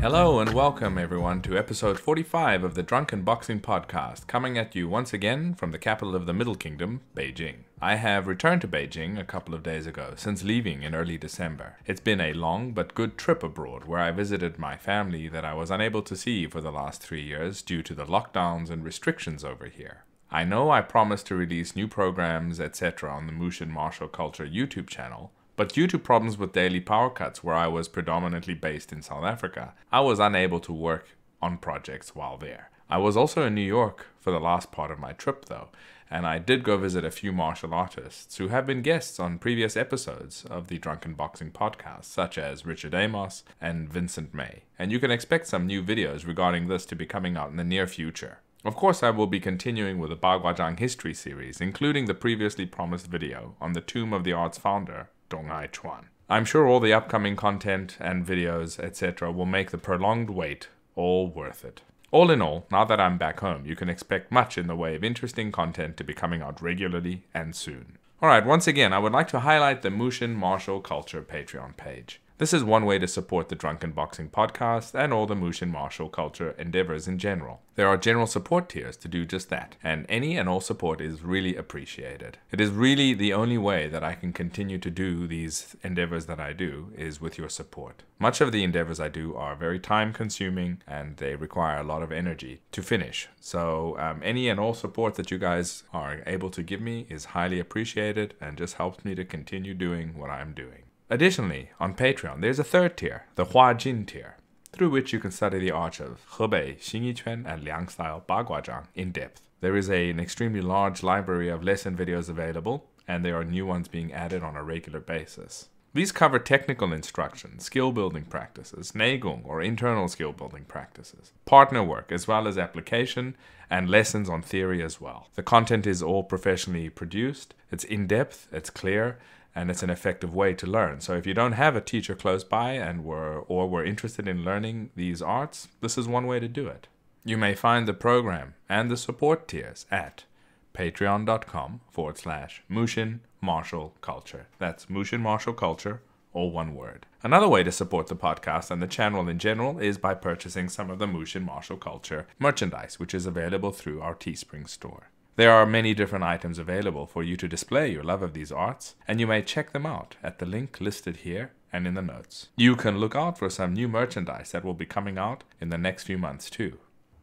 Hello and welcome everyone to episode 45 of the Drunken Boxing Podcast, coming at you once again from the capital of the Middle Kingdom, Beijing. I have returned to Beijing a couple of days ago, since leaving in early December. It's been a long but good trip abroad where I visited my family that I was unable to see for the last three years due to the lockdowns and restrictions over here. I know I promised to release new programs, etc., on the Mushin Martial Culture YouTube channel, but due to problems with daily power cuts where I was predominantly based in South Africa, I was unable to work on projects while there. I was also in New York for the last part of my trip though, and I did go visit a few martial artists who have been guests on previous episodes of the Drunken Boxing podcast, such as Richard Amos and Vincent May. And you can expect some new videos regarding this to be coming out in the near future. Of course, I will be continuing with the Baguazhang history series, including the previously promised video on the tomb of the art's founder, Dong Hai Chuan. I'm sure all the upcoming content and videos, etc., will make the prolonged wait all worth it. All in all, now that I'm back home, you can expect much in the way of interesting content to be coming out regularly and soon. Alright, once again, I would like to highlight the Mushin Martial Culture Patreon page. This is one way to support the Drunken Boxing podcast and all the Mushin martial culture endeavors in general. There are general support tiers to do just that, and any and all support is really appreciated. It is really the only way that I can continue to do these endeavors that I do is with your support. Much of the endeavors I do are very time consuming and they require a lot of energy to finish. So, um, any and all support that you guys are able to give me is highly appreciated and just helps me to continue doing what I'm doing. Additionally, on Patreon, there's a third tier, the Hua Jin tier, through which you can study the art of Hebei, Xingyiquan, and Liang style Baguazhang in depth. There is a, an extremely large library of lesson videos available, and there are new ones being added on a regular basis. These cover technical instruction, skill building practices, Neigong or internal skill building practices, partner work, as well as application and lessons on theory as well. The content is all professionally produced, it's in depth, it's clear, and it's an effective way to learn. So if you don't have a teacher close by and were or were interested in learning these arts, this is one way to do it. You may find the program and the support tiers at patreon.com forward slash Mushin Martial Culture. That's Mushin Martial Culture, all one word. Another way to support the podcast and the channel in general is by purchasing some of the Mushin Martial Culture merchandise, which is available through our Teespring store. There are many different items available for you to display your love of these arts, and you may check them out at the link listed here and in the notes. You can look out for some new merchandise that will be coming out in the next few months too.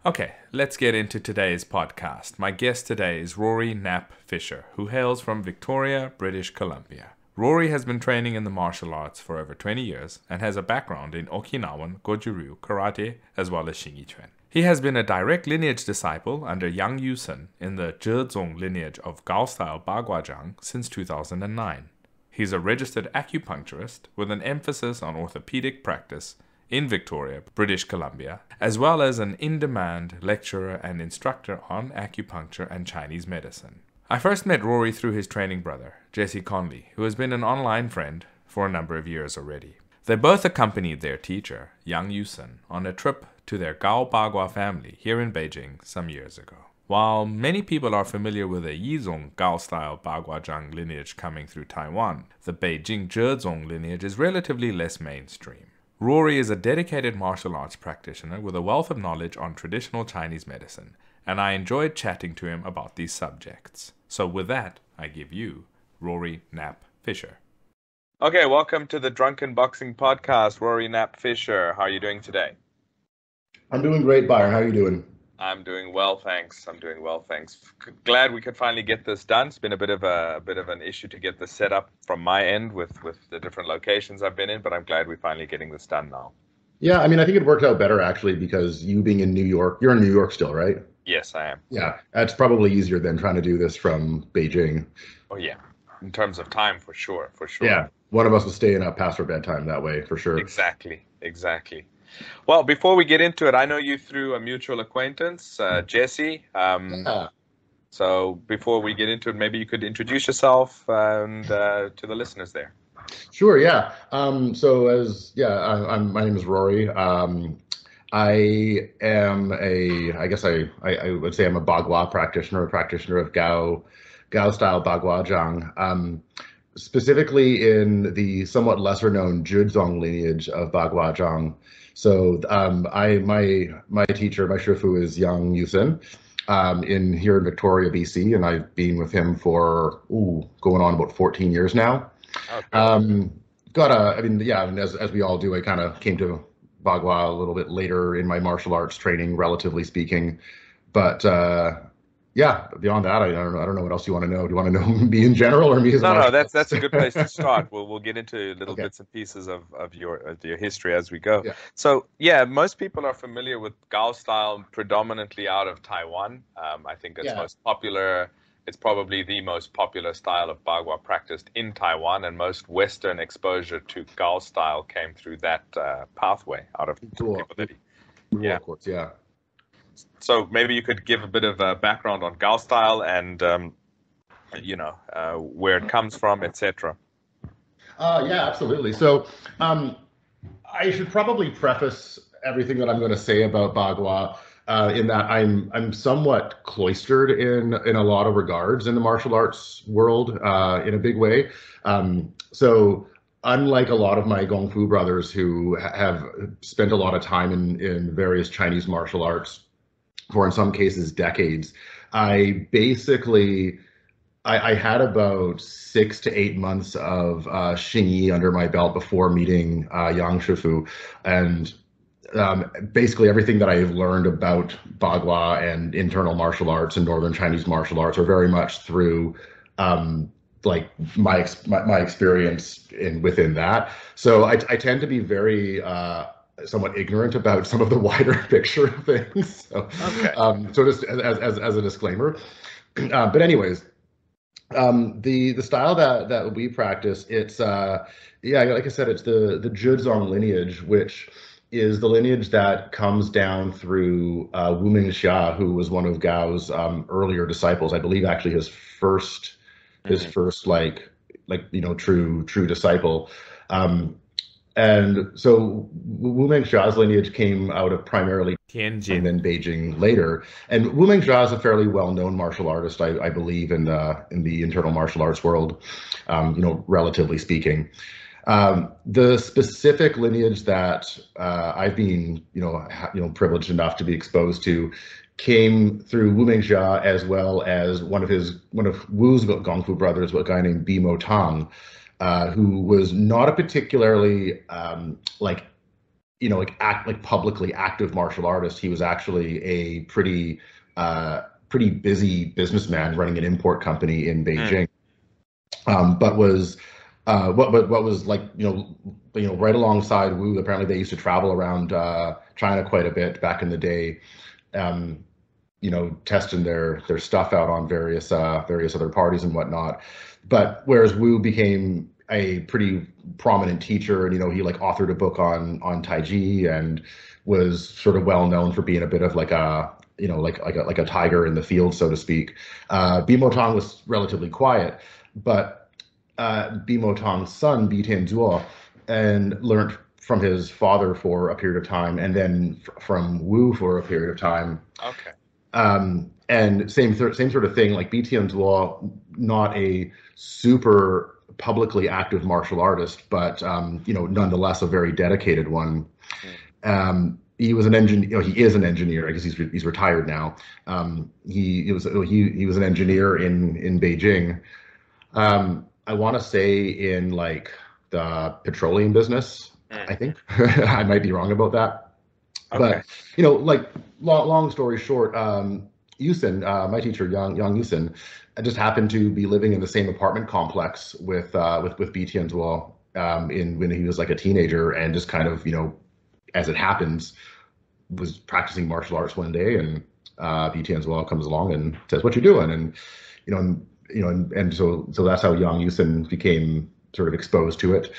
Okay, let's get into today's podcast. My guest today is Rory Knapp Fisher, who hails from Victoria, British Columbia. Rory has been training in the martial arts for over 20 years and has a background in Okinawan, Goju-ryu, karate, as well as Xingyiquan. He has been a direct lineage disciple under Yang Yusen in the Zhezong lineage of Gao style Baguazhang since 2009. He's a registered acupuncturist with an emphasis on orthopedic practice in Victoria, British Columbia, as well as an in demand lecturer and instructor on acupuncture and Chinese medicine. I first met Rory through his training brother, Jesse Conley, who has been an online friend for a number of years already. They both accompanied their teacher, Yang Yusen, on a trip to their Gao Bagua family here in Beijing some years ago. While many people are familiar with the Yizong Gao style Bagua Baguazhang lineage coming through Taiwan, the Beijing Zhezong lineage is relatively less mainstream. Rory is a dedicated martial arts practitioner with a wealth of knowledge on traditional Chinese medicine, and I enjoyed chatting to him about these subjects. So, with that, I give you Rory Knapp Fisher. Okay, welcome to the Drunken Boxing Podcast, Rory Knapp Fisher. How are you doing today? I'm doing great, Byron. How are you doing? I'm doing well, thanks. I'm doing well, thanks. Glad we could finally get this done. It's been a bit of a, a, bit of an issue to get this set up from my end with with the different locations I've been in, but I'm glad we're finally getting this done now. Yeah, I mean, I think it worked out better actually because you being in New York, you're in New York still, right? Yes, I am. Yeah, it's probably easier than trying to do this from Beijing. Oh yeah, in terms of time, for sure, for sure. Yeah, one of us will stay in up past our bedtime that way, for sure. Exactly, exactly. Well, before we get into it, I know you through a mutual acquaintance, uh, Jesse. Um, yeah. So before we get into it, maybe you could introduce yourself and uh, to the listeners there. Sure. Yeah. Um, so as yeah, I, am my name is Rory. Um, I am a, I guess I, I, I, would say I'm a Bagua practitioner, a practitioner of Gao, Gao style Bagua Zhang. Um, specifically in the somewhat lesser known Zhezong lineage of Bagua Zhang. So um, I my my teacher, my shifu is Yang Yusen. Um, in here in Victoria, BC, and I've been with him for ooh, going on about 14 years now. Okay. Um, got a, I mean, yeah, and as as we all do, I kind of came to Bagua a little bit later in my martial arts training, relatively speaking. But uh, yeah, beyond that, I, don't know. I don't know what else you want to know. Do you want to know me in general or me as no, no? That's that's a good place to start. we'll we'll get into little okay. bits and pieces of, of your of your history as we go. Yeah. So yeah, most people are familiar with Gao style, predominantly out of Taiwan. Um, I think it's yeah. most popular. It's probably the most popular style of Bagua practiced in Taiwan, and most Western exposure to Gao style came through that uh, pathway out of cool. people that he, yeah. Of course, yeah so maybe you could give a bit of a background on Gao style and um, you know uh, where it comes from, etc. Uh, yeah, absolutely. So um, I should probably preface everything that I'm going to say about Bagua uh, in that I'm I'm somewhat cloistered in in a lot of regards in the martial arts world uh, in a big way. Um, so unlike a lot of my Gong Fu brothers who have spent a lot of time in in various Chinese martial arts for in some cases decades. I basically I, I had about six to eight months of uh, Xingyi under my belt before meeting uh, Yang Shifu, and um, basically everything that I've learned about Bagua and internal martial arts and Northern Chinese martial arts are very much through um, like my, my, my experience in within that. So I, I tend to be very uh, somewhat ignorant about some of the wider picture of things. So, okay. um, so just as, as, as a disclaimer. Uh, but anyways, um, the the style that that we practice, it's uh, yeah, like I said, it's the the Zhezong lineage, which is the lineage that comes down through uh, Wu Mingxia, who was one of Gao's um, earlier disciples. I believe actually his first his mm-hmm. first like like you know true true disciple. Um, and so Wu Mingxia's lineage came out of primarily Tianjin and then Beijing later. And Wu Mingxia is a fairly well-known martial artist, I, I, believe, in the in the internal martial arts world, um, you know, relatively speaking. Um, the specific lineage that uh, I've been, you know, ha, you know, privileged enough to be exposed to came through Wu Mingxia as well as one of his one of Wu's Gongfu brothers, a guy named Bimo Tang uh, who was not a particularly um, like you know like act like publicly active martial artist. He was actually a pretty uh, pretty busy businessman running an import company in hmm. Beijing, mm. um, but was. Uh, what, what what was like you know you know right alongside Wu. Apparently, they used to travel around uh, China quite a bit back in the day. Um, you know, testing their their stuff out on various uh, various other parties and whatnot. But whereas Wu became a pretty prominent teacher, and you know, he like authored a book on on Tai Chi and was sort of well known for being a bit of like a you know like like a like a tiger in the field, so to speak. Uh, Bimo Tang was relatively quiet, but uh, Bimo Tang's son Bi Tianzuo and learned from his father for a period of time, and then f- from Wu for a period of time. Okay. Um, and same same sort of thing. Like BTM's law, not a super publicly active martial artist, but um, you know, nonetheless a very dedicated one. Um, he was an engineer. He is an engineer. I guess he's re- he's retired now. Um, he, he was he he was an engineer in in Beijing. Um, I want to say in like the petroleum business. I think I might be wrong about that. Okay. But you know, like long, long story short, um, Yusen, uh, my teacher, Yang Yang Yusen, just happened to be living in the same apartment complex with uh, with with Bi Tianzuo. Um, in when he was like a teenager, and just kind of you know, as it happens, was practicing martial arts one day, and uh, Bi Tianzuo comes along and says, "What you doing?" And you know, and, you know, and, and so so that's how Yang Yusen became sort of exposed to it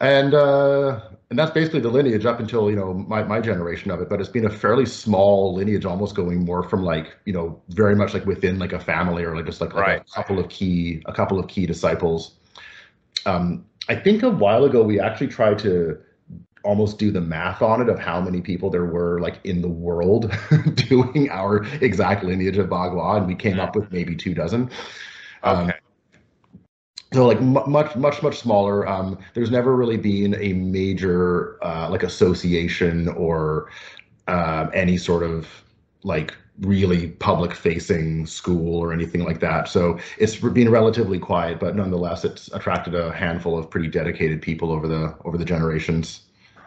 and uh, and that's basically the lineage up until you know my, my generation of it but it's been a fairly small lineage almost going more from like you know very much like within like a family or like just like, like right. a couple of key a couple of key disciples um, i think a while ago we actually tried to almost do the math on it of how many people there were like in the world doing our exact lineage of bagua and we came up with maybe two dozen um, okay. So like much much much smaller. Um, there's never really been a major uh, like association or uh, any sort of like really public facing school or anything like that. So it's been relatively quiet but nonetheless it's attracted a handful of pretty dedicated people over the over the generations.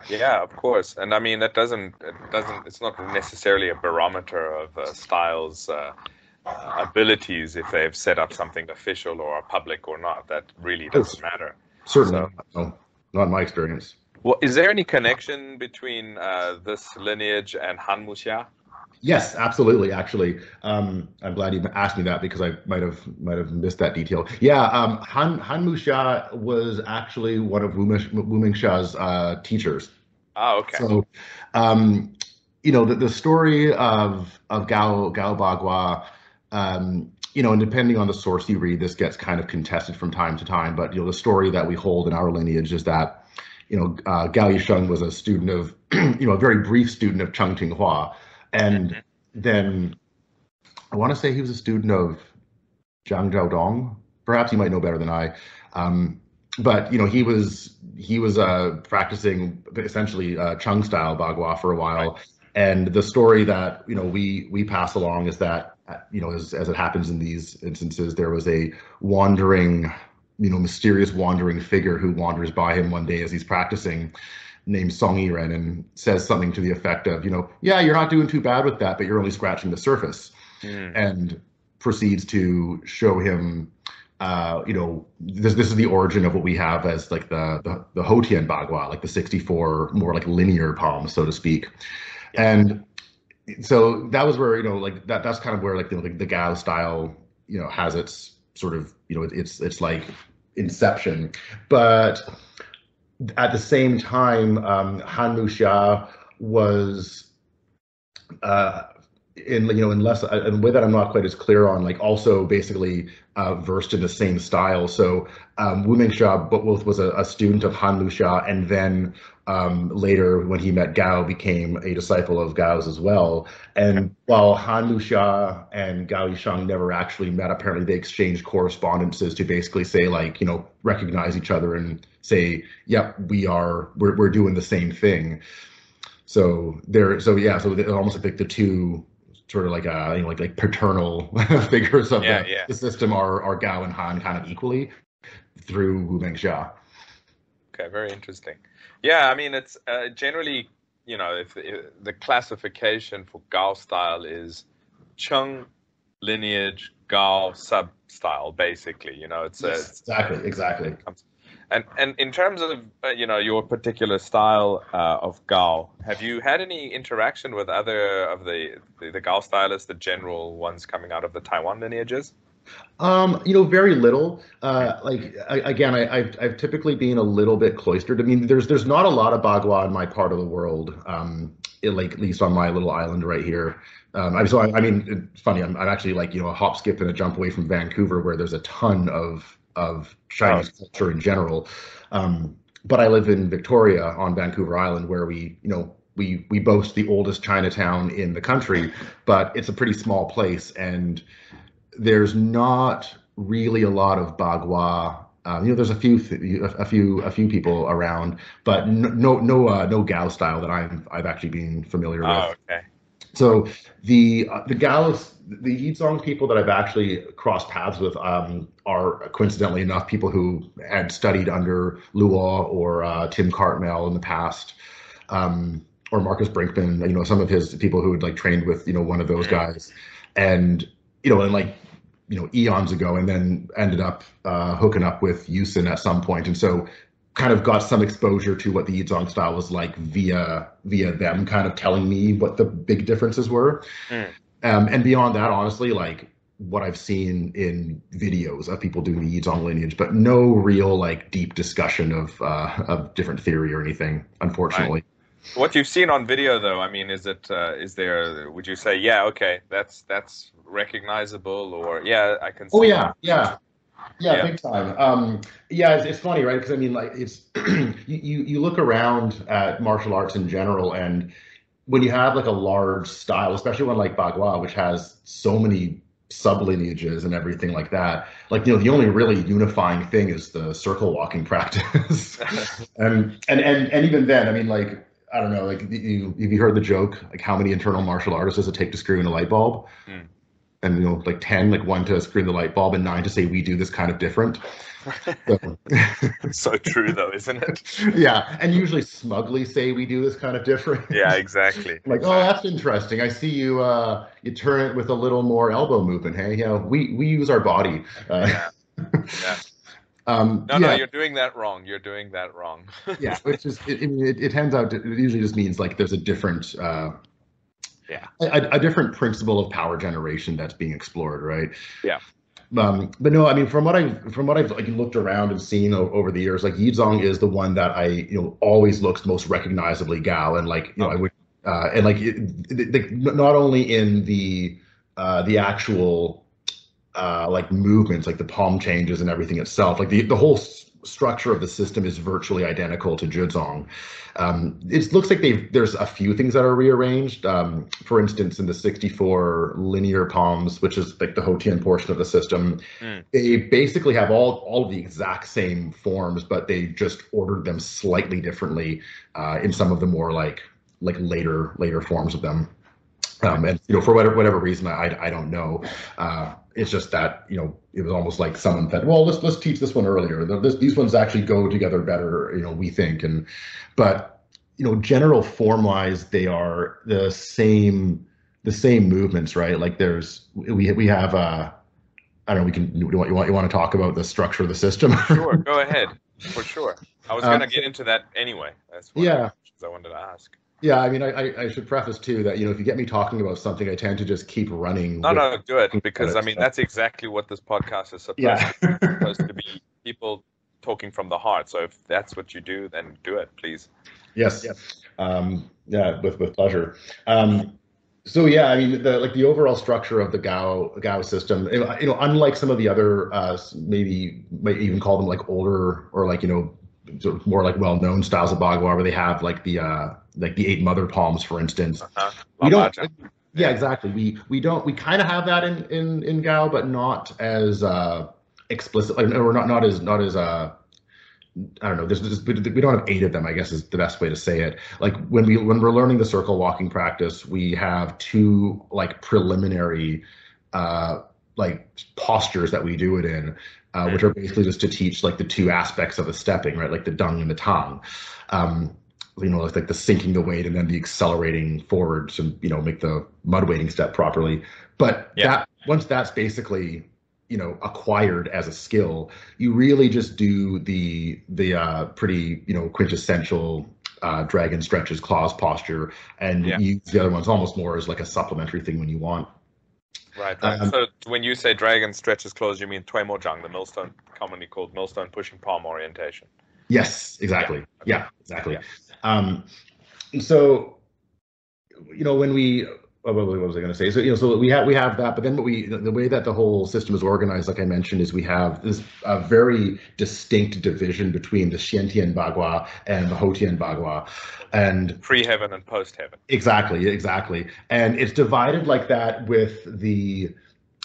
Yeah of course. And i mean that doesn't it doesn't it's not necessarily a barometer of uh, styles uh, abilities if they've set up something official or public or not. That really doesn't matter. Certainly, so, no, not my experience. Well, is there any connection between uh, this lineage and Han Muxia? Yes, absolutely. Actually, um, I'm glad you asked me that because I might have might have missed that detail. Yeah, um, Han Han Muxia was actually one of Wu, Wu Mingxia's uh, teachers. Oh, okay. So, um, you know, the, the story of of Gao Gao Bagua um, you know, and depending on the source you read, this gets kind of contested from time to time. But you know, the story that we hold in our lineage is that, you know, uh, Gao Yisheng was a student of, you know, a very brief student of Cheng Tinghua, and mm-hmm. then I want to say he was a student of Zhang Zhaodong. Perhaps you might know better than I. Um, but you know, he was he was uh, practicing essentially uh, Cheng style Bagua for a while. Right. And the story that you know we we pass along is that you know, as, as it happens in these instances, there was a wandering, you know, mysterious wandering figure who wanders by him one day as he's practicing, named Song Yiren, and says something to the effect of, you know, yeah, you're not doing too bad with that, but you're only scratching the surface, mm. and proceeds to show him. Uh, you know, this this is the origin of what we have as like the the, the Houtian Bagua, like the 64 more like linear palms, so to speak. And so that was where you know like that that's kind of where like the, the Gao style you know has its sort of you know it's it's like inception. But at the same time um, Han Muxia was uh, in you know unless uh, in a way that I'm not quite as clear on, like also basically uh, versed in the same style. So um, Wu Mingxia both was a, a, student of Han Muxia, and then um, later when he met Gao, became a disciple of Gao's as well. And while Han Muxia and Gao Yisheng never actually met, apparently they exchanged correspondences to basically say like you know recognize each other and say, yep, we are we're we're doing the same thing. So there, so yeah, so almost like the two sort of like a you know, like like paternal figures of yeah, the, yeah. the, system are are Gao and Han kind of equally through Wu Mingxia. Okay, very interesting. Yeah, I mean it's uh, generally you know if, if, the classification for Gao style is Cheng lineage Gao sub style basically. You know it's, yes, it's exactly exactly. And and in terms of uh, you know your particular style uh, of Gao, have you had any interaction with other of the, the the Gao stylists, the general ones coming out of the Taiwan lineages? Um, you know, very little. Uh, like I, again, I, have I've typically been a little bit cloistered. I mean, there's there's not a lot of Bagua in my part of the world. Um, it, like at least on my little island right here. Um, I so I, I mean, it's funny. I'm, I'm actually like you know a hop, skip, and a jump away from Vancouver, where there's a ton of of Chinese oh. culture in general. Um, but I live in Victoria on Vancouver Island, where we, you know, we we boast the oldest Chinatown in the country, but it's a pretty small place, and there's not really a lot of Bagua. Um, you know, there's a few a few a few people around, but no no uh, no Gao style that I'm I've actually been familiar oh, with. Okay. So the uh, the Gaos the Yizong people that I've actually crossed paths with um, are coincidentally enough people who had studied under Luo or uh, Tim Cartmel in the past, um, or Marcus Brinkman. You know, some of his people who had like trained with you know one of those guys, and you know, and like you know eons ago, and then ended up uh, hooking up with Yusen at some point, and so kind of got some exposure to what the Yizong style was like via via them kind of telling me what the big differences were. Mm. Um, and beyond that, honestly, like what I've seen in videos of people doing the Yizong lineage, but no real like deep discussion of uh, of different theory or anything, unfortunately. Right. What you've seen on video, though, I mean, is it uh, is there? Would you say, yeah, okay, that's that's recognizable, or yeah, I can. oh yeah, yeah. Yeah, yeah, big time. Um, yeah, it's, it's funny, right? Because I mean, like, it's you, you you look around at martial arts in general, and when you have like a large style, especially one like Bagua, which has so many sublineages and everything like that. Like you know, the only really unifying thing is the circle walking practice. and and and and even then, I mean, like I don't know, like you have you heard the joke, like how many internal martial artists does it take to screw in a light bulb? Mm. And you know, like ten, like one to screw the light bulb, and nine to say we do this kind of different. So, so true though, isn't it? yeah, and usually smugly say we do this kind of different. Yeah, exactly. like, oh, that's interesting. I see you. Uh, you turn it with a little more elbow movement. Hey, yeah, we we use our body. Uh, yeah. yeah. Um, no, yeah. no, you're doing that wrong. You're doing that wrong. yeah, which is it, it, it, turns out it usually just means like there's a different, uh, yeah, a, a, different principle of power generation that's being explored, right? Yeah. Um, but no, I mean, from what I from what I've like looked around and seen o- over the years, like Yizong is the one that I you know always looks most recognizably Gao, and like you know I would uh, and like it, not only in the uh, the actual uh, like movements, like the palm changes and everything itself, like the the whole structure of the system is virtually identical to Zhezong. Um, it looks like they've there's a few things that are rearranged. Um, for instance, in the 64 linear palms, which is like the Houtian portion of the system, mm. they basically have all all of the exact same forms, but they just ordered them slightly differently uh, in some of the more like like later later forms of them. Um, and you know, for whatever whatever reason, I I don't know. Uh, it's just that you know it was almost like someone said, well, let's let's teach this one earlier. This, these ones actually go together better, you know, we think. And but you know, general form wise, they are the same the same movements, right? Like there's we we have uh I don't know. We can. You want you want you want to talk about the structure of the system? sure, go ahead. For sure. I was gonna um, get into that anyway. That's yeah. I wanted to ask. Yeah, I mean, I, I should preface too that you know if you get me talking about something, I tend to just keep running. No, no, do it because I mean that's exactly what this podcast is supposed, yeah. to, supposed to be. People talking from the heart. So if that's what you do, then do it, please. Yes. Yes. Um, yeah, with with pleasure. Um, so yeah, I mean the like the overall structure of the Gao Gao system, you know, unlike some of the other uh, maybe might even call them like older or like you know more like well-known styles of bagua where they have like the uh like the eight mother palms for instance uh-huh. we don't yeah exactly we we don't we kind of have that in in in gao but not as uh explicit or not not as not as uh I don't know. There's, there's, we don't have eight of them. I guess is the best way to say it. Like when we when we're learning the circle walking practice, we have two like preliminary, uh, like postures that we do it in uh, which are basically just to teach like the two aspects of the stepping, right? Like the dung and the tang. Um, you know, like, like the sinking the weight and then the accelerating forward to, you know, make the mud wading step properly. But yeah. that once that's basically, you know, acquired as a skill, you really just do the the uh, pretty, you know, quintessential uh, dragon stretches claws posture and yeah. use the other ones almost more as like a supplementary thing when you want. Right. right. Um, so when you say dragon stretches close, you mean Tui Mo Zhang, the millstone, commonly called millstone pushing palm orientation. Yes, exactly. Yeah, yeah exactly. Yeah. Um, so, you know, when we what was I going to say? So you know, so we have we have that, but then what we the way that the whole system is organized, like I mentioned, is we have this a very distinct division between the Xiantian Bagua and the Houtian Bagua, and pre-heaven and post-heaven. Exactly, exactly, and it's divided like that with the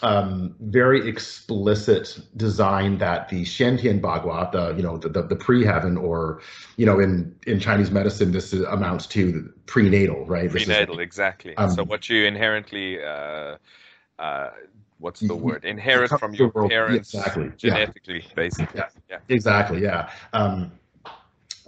um, very explicit design that the Xiantian Bagua, the you know the, the, the pre-heaven, or you know in in Chinese medicine, this is, amounts to prenatal, right? Prenatal, is, parents um, so what you inherently, uh, uh, what's the word? Inherit from your parents, exactly. genetically, yeah. basically. Yeah. yeah. exactly. Yeah. Um,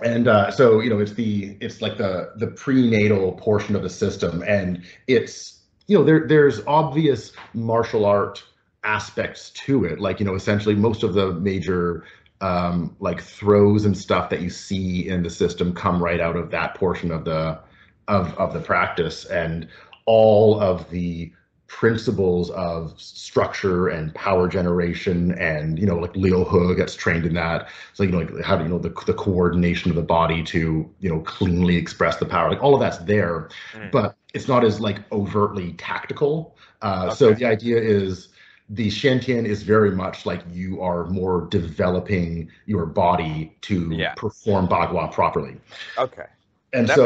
and uh, so you know it's the it's like the the prenatal portion of the system, and it's you know there there's obvious martial art aspects to it. Like you know essentially most of the major um, like throws and stuff that you see in the system come right out of that portion of the of of the practice. And all of the principles of structure and power generation and you know like leo He gets trained in that so you know like how do you know the, the coordination of the body to you know cleanly express the power like all of that's there mm. but it's not as like overtly tactical. Uh, okay. So the idea is the Xiantian is very much like you are more developing your body to yeah. perform Bagua properly. Okay. And that so,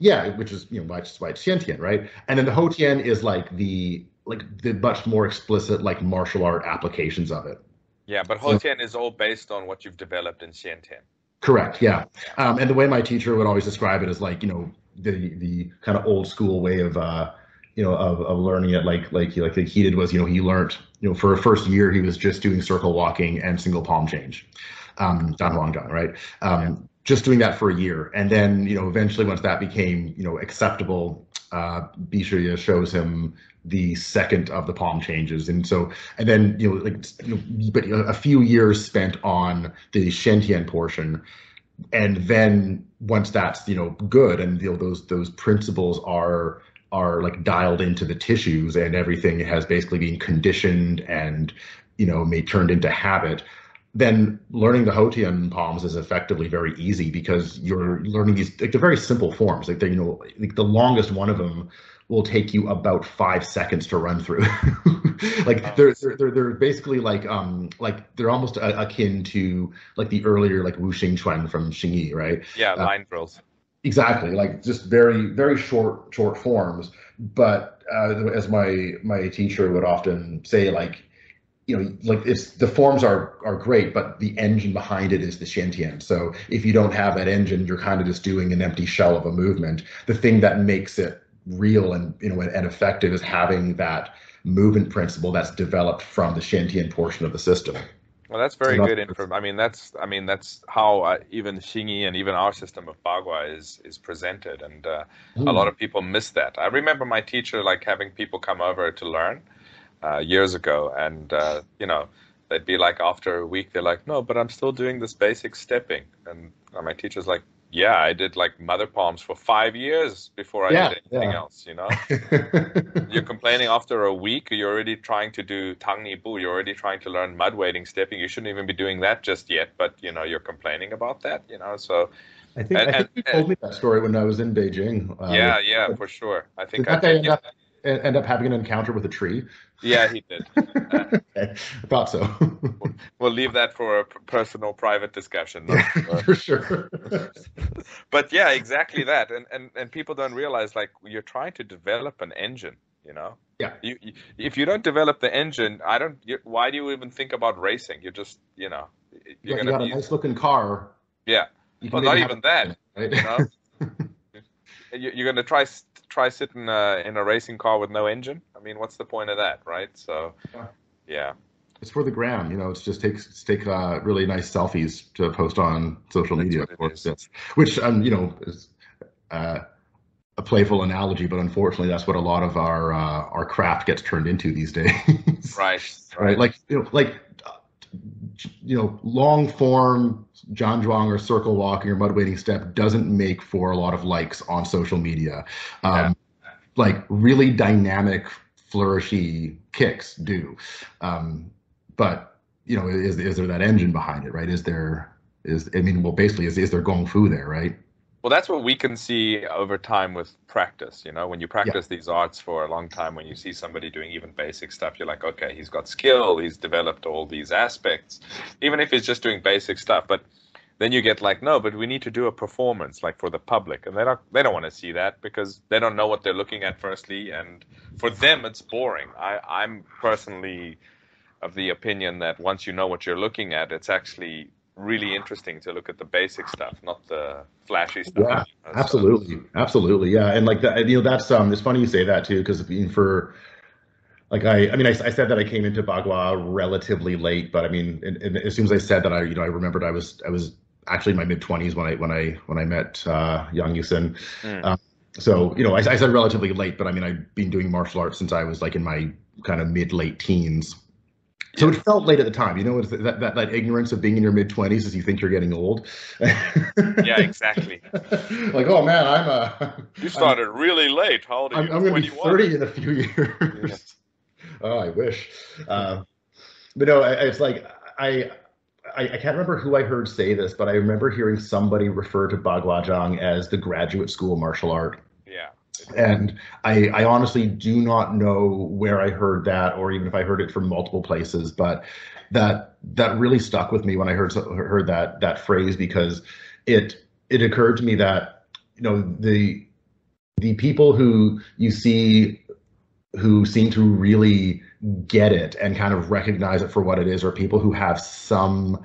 yeah, which is you know why it's why it's Xiantian, right? And then the Houtian is like the like the much more explicit like martial art applications of it. Yeah, but Houtian so, is all based on what you've developed in Xiantian. Correct. Yeah, um, and the way my teacher would always describe it is like you know the the kind of old school way of uh, you know of, of learning it like like like he did was you know he learned you know for a first year he was just doing circle walking and single palm change, um, Dan Huan Zhang, right? Um, just doing that for a year, and then you know eventually once that became you know acceptable, uh, shows him the second of the palm changes, and so and then you know like you know, but a few years spent on the Xiantian portion, and then once that's you know good and you know those those principles are are like dialed into the tissues and everything has basically been conditioned and you know made turned into habit then learning the Houtian palms is effectively very easy because you're learning these like they're very simple forms. Like they you know like the longest one of them will take you about five seconds to run through. like they're, they're they're basically like um like they're almost akin to like the earlier like Wu Xing Chuan from Xing Yi, right? Yeah, uh, line drills. Exactly, like just very very short short forms. But uh, as my my teacher would often say, like you know, like it's the forms are are great, but the engine behind it is the Xiantian. So if you don't have that engine, you're kind of just doing an empty shell of a movement. The thing that makes it real and you know and effective is having that movement principle that's developed from the Xiantian portion of the system. Well, that's very so good info. I mean, that's I mean that's how uh, even Xing Yi and even our system of Bagua is is presented, and uh, mm. a lot of people miss that. I remember my teacher like having people come over to learn, uh, years ago, and uh, you know they'd be like after a week they're like, no, but I'm still doing this basic stepping, and my teacher's like, yeah, I did like mother palms for five years before I yeah, did anything yeah. else. You know, you're complaining after a week. You're already trying to do tang ni bu. You're already trying to learn mud wading stepping. You shouldn't even be doing that just yet. But you know, you're complaining about that. You know, so. I think, and, I think you told me that story when I was in Beijing. Uh, yeah, yeah, for sure. I think I did. End up, end up having an encounter with a tree. Yeah, he did. okay. I thought so. we'll leave that for a personal, private discussion. for sure. but yeah, exactly that, and and and people don't realize like you're trying to develop an engine. You know. Yeah. You, you if you don't develop the engine, I don't. You, why do you even think about racing? You're just, you know. You're yeah, you got a nice looking car. Yeah. Well, not even that. Right? You know. you're going to try try sitting uh, in a racing car with no engine. I mean, what's the point of that, right? So, yeah. It's for the gram, you know. It's just take take uh, really nice selfies to post on social That's media, of course. Yes. Which, um, you know, is uh, a playful analogy, but unfortunately, that's what a lot of our uh, our craft gets turned into these days. right. Right. Like you know, like you know, long form Zhan Zhuang or circle walking or mud wading step doesn't make for a lot of likes on social media. Um, yeah. Like really dynamic, flourishy kicks do. Um, but you know, is is there that engine behind it, right? Is there is I mean, well, basically, is is there gong fu there, right? Well, that's what we can see over time with practice. You know, when you practice yeah. these arts for a long time, when you see somebody doing even basic stuff, you're like, okay, he's got skill, he's developed all these aspects, even if he's just doing basic stuff. But then you get like, no, but we need to do a performance like for the public, and they don't they don't want to see that because they don't know what they're looking at. Firstly, and for them, it's boring. I I'm personally of the opinion that once you know what you're looking at, it's actually really interesting to look at the basic stuff, not the flashy stuff. Yeah, absolutely, absolutely, yeah. And like that, you know, that's um, it's funny you say that too, because I mean, for like I, I mean, I, I said that I came into Bagua relatively late, but I mean, and, and as soon as I said that, I, you know, I remembered I was, I was actually in my mid twenties when I, when I, when I met uh, Yang Yusen. Mm. Um, so you know, I, I said relatively late, but I mean, I've been doing martial arts since I was like in my kind of mid late teens. So yeah. it felt late at the time, you know, that, that, that ignorance of being in your mid twenties as you think you're getting old. yeah, exactly. like, oh man, I'm a. Uh, you started I'm, really late. How old are you? I'm, I'm going to be 30 in a few years. Yeah. oh, I wish. Uh, but no, it's like I, I, I can't remember who I heard say this, but I remember hearing somebody refer to Baguazhang as the graduate school martial art and I, I honestly do not know where I heard that, or even if I heard it from multiple places. But that that really stuck with me when I heard heard that that phrase because it it occurred to me that you know the the people who you see who seem to really get it and kind of recognize it for what it is are people who have some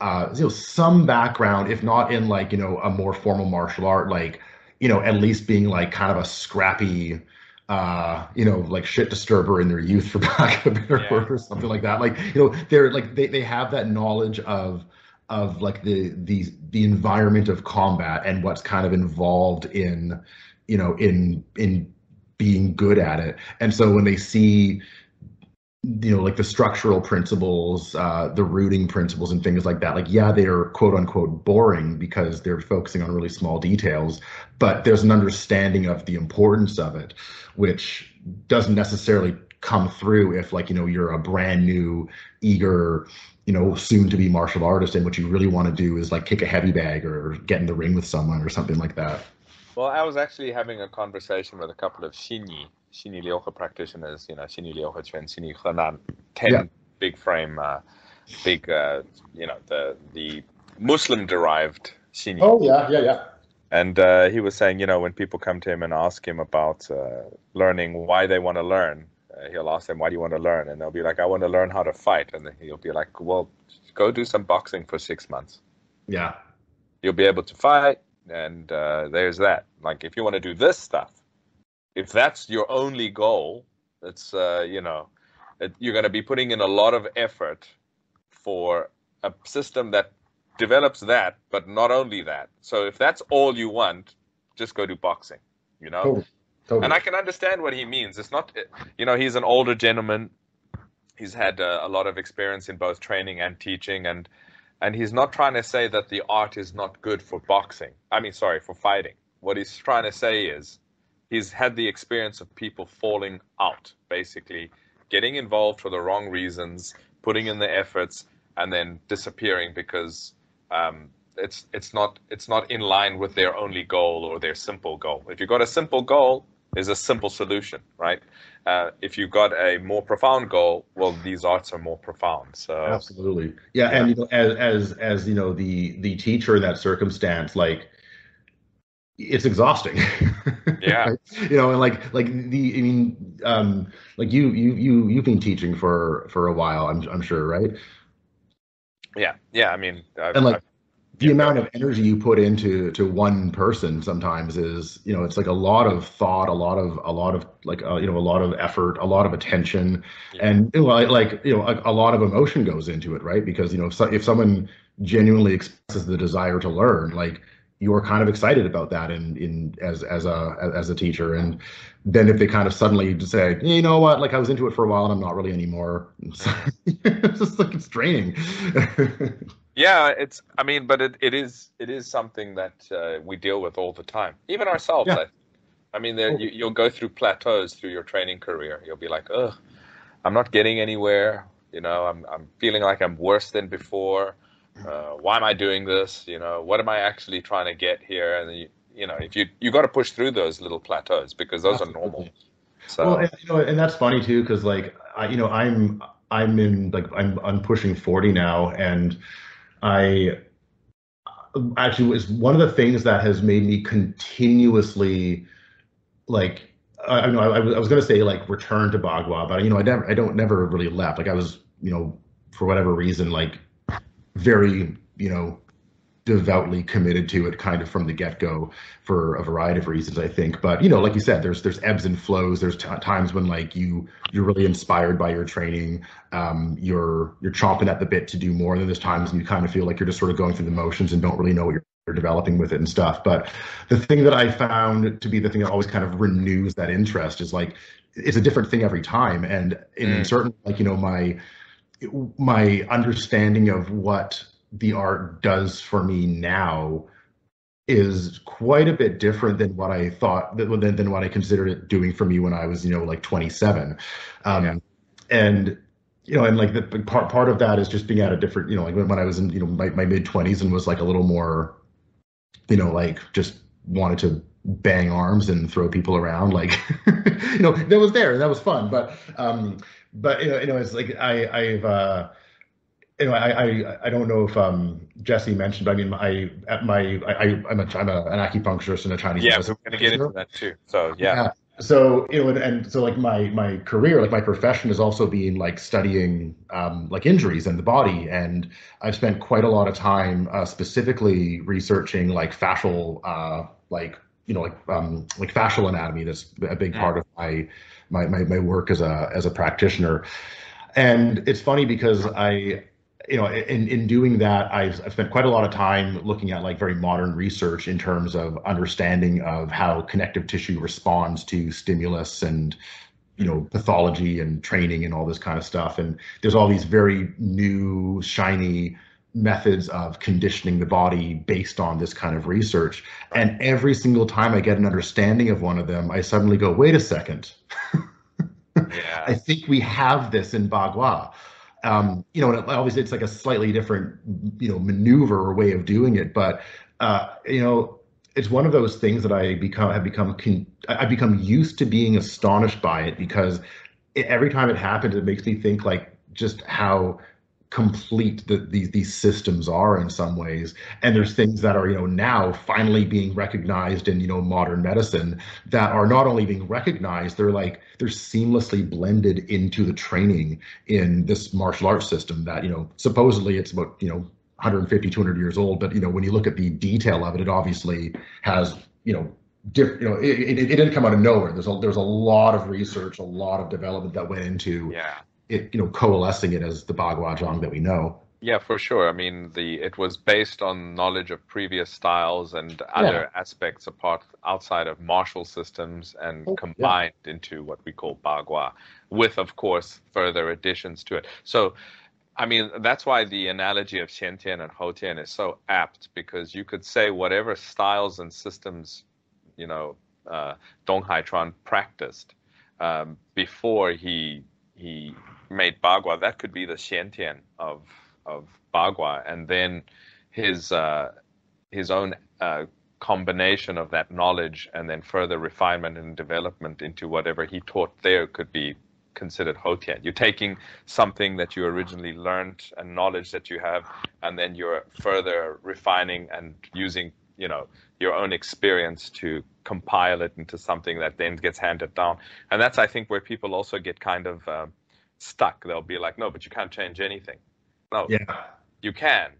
uh, you know some background if not in like you know a more formal martial art like you know at least being like kind of a scrappy uh, you know, like shit disturber in their youth, for lack of a better yeah. word, or something like that. Like, you know, they're like they they have that knowledge of of like the the the environment of combat and what's kind of involved in, you know, in in being good at it. And so when they see you know like the structural principles uh the rooting principles and things like that. Like yeah they are quote unquote boring because they're focusing on really small details but there's an understanding of the importance of it which doesn't necessarily come through if like you know you're a brand new eager you know soon to be martial artist and what you really want to do is like kick a heavy bag or get in the ring with someone or something like that. Well i was actually having a conversation with a couple of xinyi Xinyi Liuhe practitioners, you know, Xinyi Liuhe Quan, Xinyi Henan, 10 yeah. big frame, uh, big, uh, you know, the the Muslim derived Xinyi. Oh, yeah, yeah, yeah. And uh, he was saying, you know, when people come to him and ask him about uh, learning why they want to learn, uh, he'll ask them, why do you want to learn? And they'll be like, I want to learn how to fight. And he'll be like, well, go do some boxing for six months. Yeah. You'll be able to fight. And uh, there's that. Like, if you want to do this stuff, if that's your only goal, it's uh, you know, it, you're going to be putting in a lot of effort for a system that develops that, but not only that. So if that's all you want, just go do boxing. You know. Totally. Totally. And I can understand what he means. It's not, you know, he's an older gentleman. He's had uh, a lot of experience in both training and teaching, and and he's not trying to say that the art is not good for boxing. I mean, sorry, for fighting. What he's trying to say is he's had the experience of people falling out, basically getting involved for the wrong reasons, putting in the efforts, and then disappearing because um, it's it's not it's not in line with their only goal or their simple goal. If you've got a simple goal, there's a simple solution, right? Uh, if you've got a more profound goal, well, these arts are more profound. So absolutely, yeah. yeah. And you know, as as as you know, the the teacher in that circumstance, like it's exhausting. Yeah. you know, and like like the I mean, um, like you you you you've been teaching for for a while, I'm I'm sure, right? Yeah. Yeah. I mean, I've, and like I've, the amount of energy you put into to one person sometimes is you know it's like a lot of thought a lot of a lot of like uh, you know a lot of effort a lot of attention yeah. and you know, like you know a, a, lot of emotion goes into it right because you know if, so, if someone genuinely expresses the desire to learn like you are kind of excited about that in in as as a as a teacher. And then if they kind of suddenly say you know what? Like i was into it for a while and i'm not really anymore. It's, just like it's draining. Yeah it's i mean but it, it is it is something that uh, we deal with all the time. Even ourselves yeah. I, I mean there, you, you'll go through plateaus through your training career. You'll be like ugh i'm not getting anywhere. You know i'm, I'm feeling like i'm worse than before uh, why am I doing this? You know, what am I actually trying to get here? And you, you know, if you you got to push through those little plateaus because those Absolutely. are normal. So, well, and, you know, and that's funny too, because like I, you know, I'm I'm in like I'm I'm pushing forty now, and I actually was one of the things that has made me continuously like I, I know I, I was going to say like return to Bagua, but you know I never I don't never really left. Like I was you know for whatever reason like very, you know, devoutly committed to it kind of from the get-go for a variety of reasons i think. But you know like you said there's there's ebbs and flows. There's t- times when like you you're really inspired by your training. Um, you're you're chomping at the bit to do more than there's times when you kind of feel like you're just sort of going through the motions and don't really know what you're, you're developing with it and stuff. But the thing that i found to be the thing that always kind of renews that interest is like it's a different thing every time. And in mm. certain like you know my my understanding of what the art does for me now is quite a bit different than what I thought than, than what I considered it doing for me when I was, you know, like 27. Um, yeah. And, you know, and like the part, part of that is just being at a different, you know, like when, when I was in, you know, my, my mid 20s and was like a little more, you know, like just wanted to bang arms and throw people around. Like, you know, that was there and that was fun. But, um, but you know, you know, it's like I, I've, uh, you know, I, I, I don't know if um, Jesse mentioned, but I mean, I at my, I, I'm a, I'm a, an acupuncturist and a Chinese. Yeah, so we're going to get into that too. So yeah. yeah. so you know and, and, so like my my career like my profession has also been like studying um, like injuries in the body and i've spent quite a lot of time uh, specifically researching like fascial uh, like you know like um, like fascial anatomy that's a big part of my, my my my work as a as a practitioner and it's funny because i you know, in, in doing that, I've, I've, spent quite a lot of time looking at like very modern research in terms of understanding of how connective tissue responds to stimulus and, you know, pathology and training and all this kind of stuff. And there's all these very new, shiny methods of conditioning the body based on this kind of research. And every single time I get an understanding of one of them, I suddenly go, wait a second. yeah. I think we have this in Bagua um, you know, and obviously it's like a slightly different, you know, maneuver or way of doing it. But uh, you know, it's one of those things that I become have become con- I become used to being astonished by it because it, every time it happens, it makes me think like just how complete that these these systems are in some ways. And there's things that are you know now finally being recognized in you know modern medicine that are not only being recognized they're like they're seamlessly blended into the training in this martial arts system that you know supposedly it's about you know 150 200 years old. But you know when you look at the detail of it it obviously has you know different you know it, it, it, didn't come out of nowhere. There's a there's a lot of research a lot of development that went into yeah it you know coalescing it as the Bagua Zhang that we know. Yeah, for sure. I mean, the it was based on knowledge of previous styles and other yeah. aspects apart outside of martial systems and oh, combined yeah. into what we call Bagua, with of course further additions to it. So, I mean, that's why the analogy of Xiantian and Houtian is so apt because you could say whatever styles and systems, you know, uh, Dong Haichuan practiced um, before he he made Bagua, that could be the Xiantian of of Bagua, and then his uh, his own uh, combination of that knowledge and then further refinement and development into whatever he taught there could be considered Houtian. You're taking something that you originally learned and knowledge that you have, and then you're further refining and using, you know, your own experience to compile it into something that then gets handed down. And that's, I think, where people also get kind of uh, stuck. They'll be like, no, but you can't change anything. No, yeah. you can,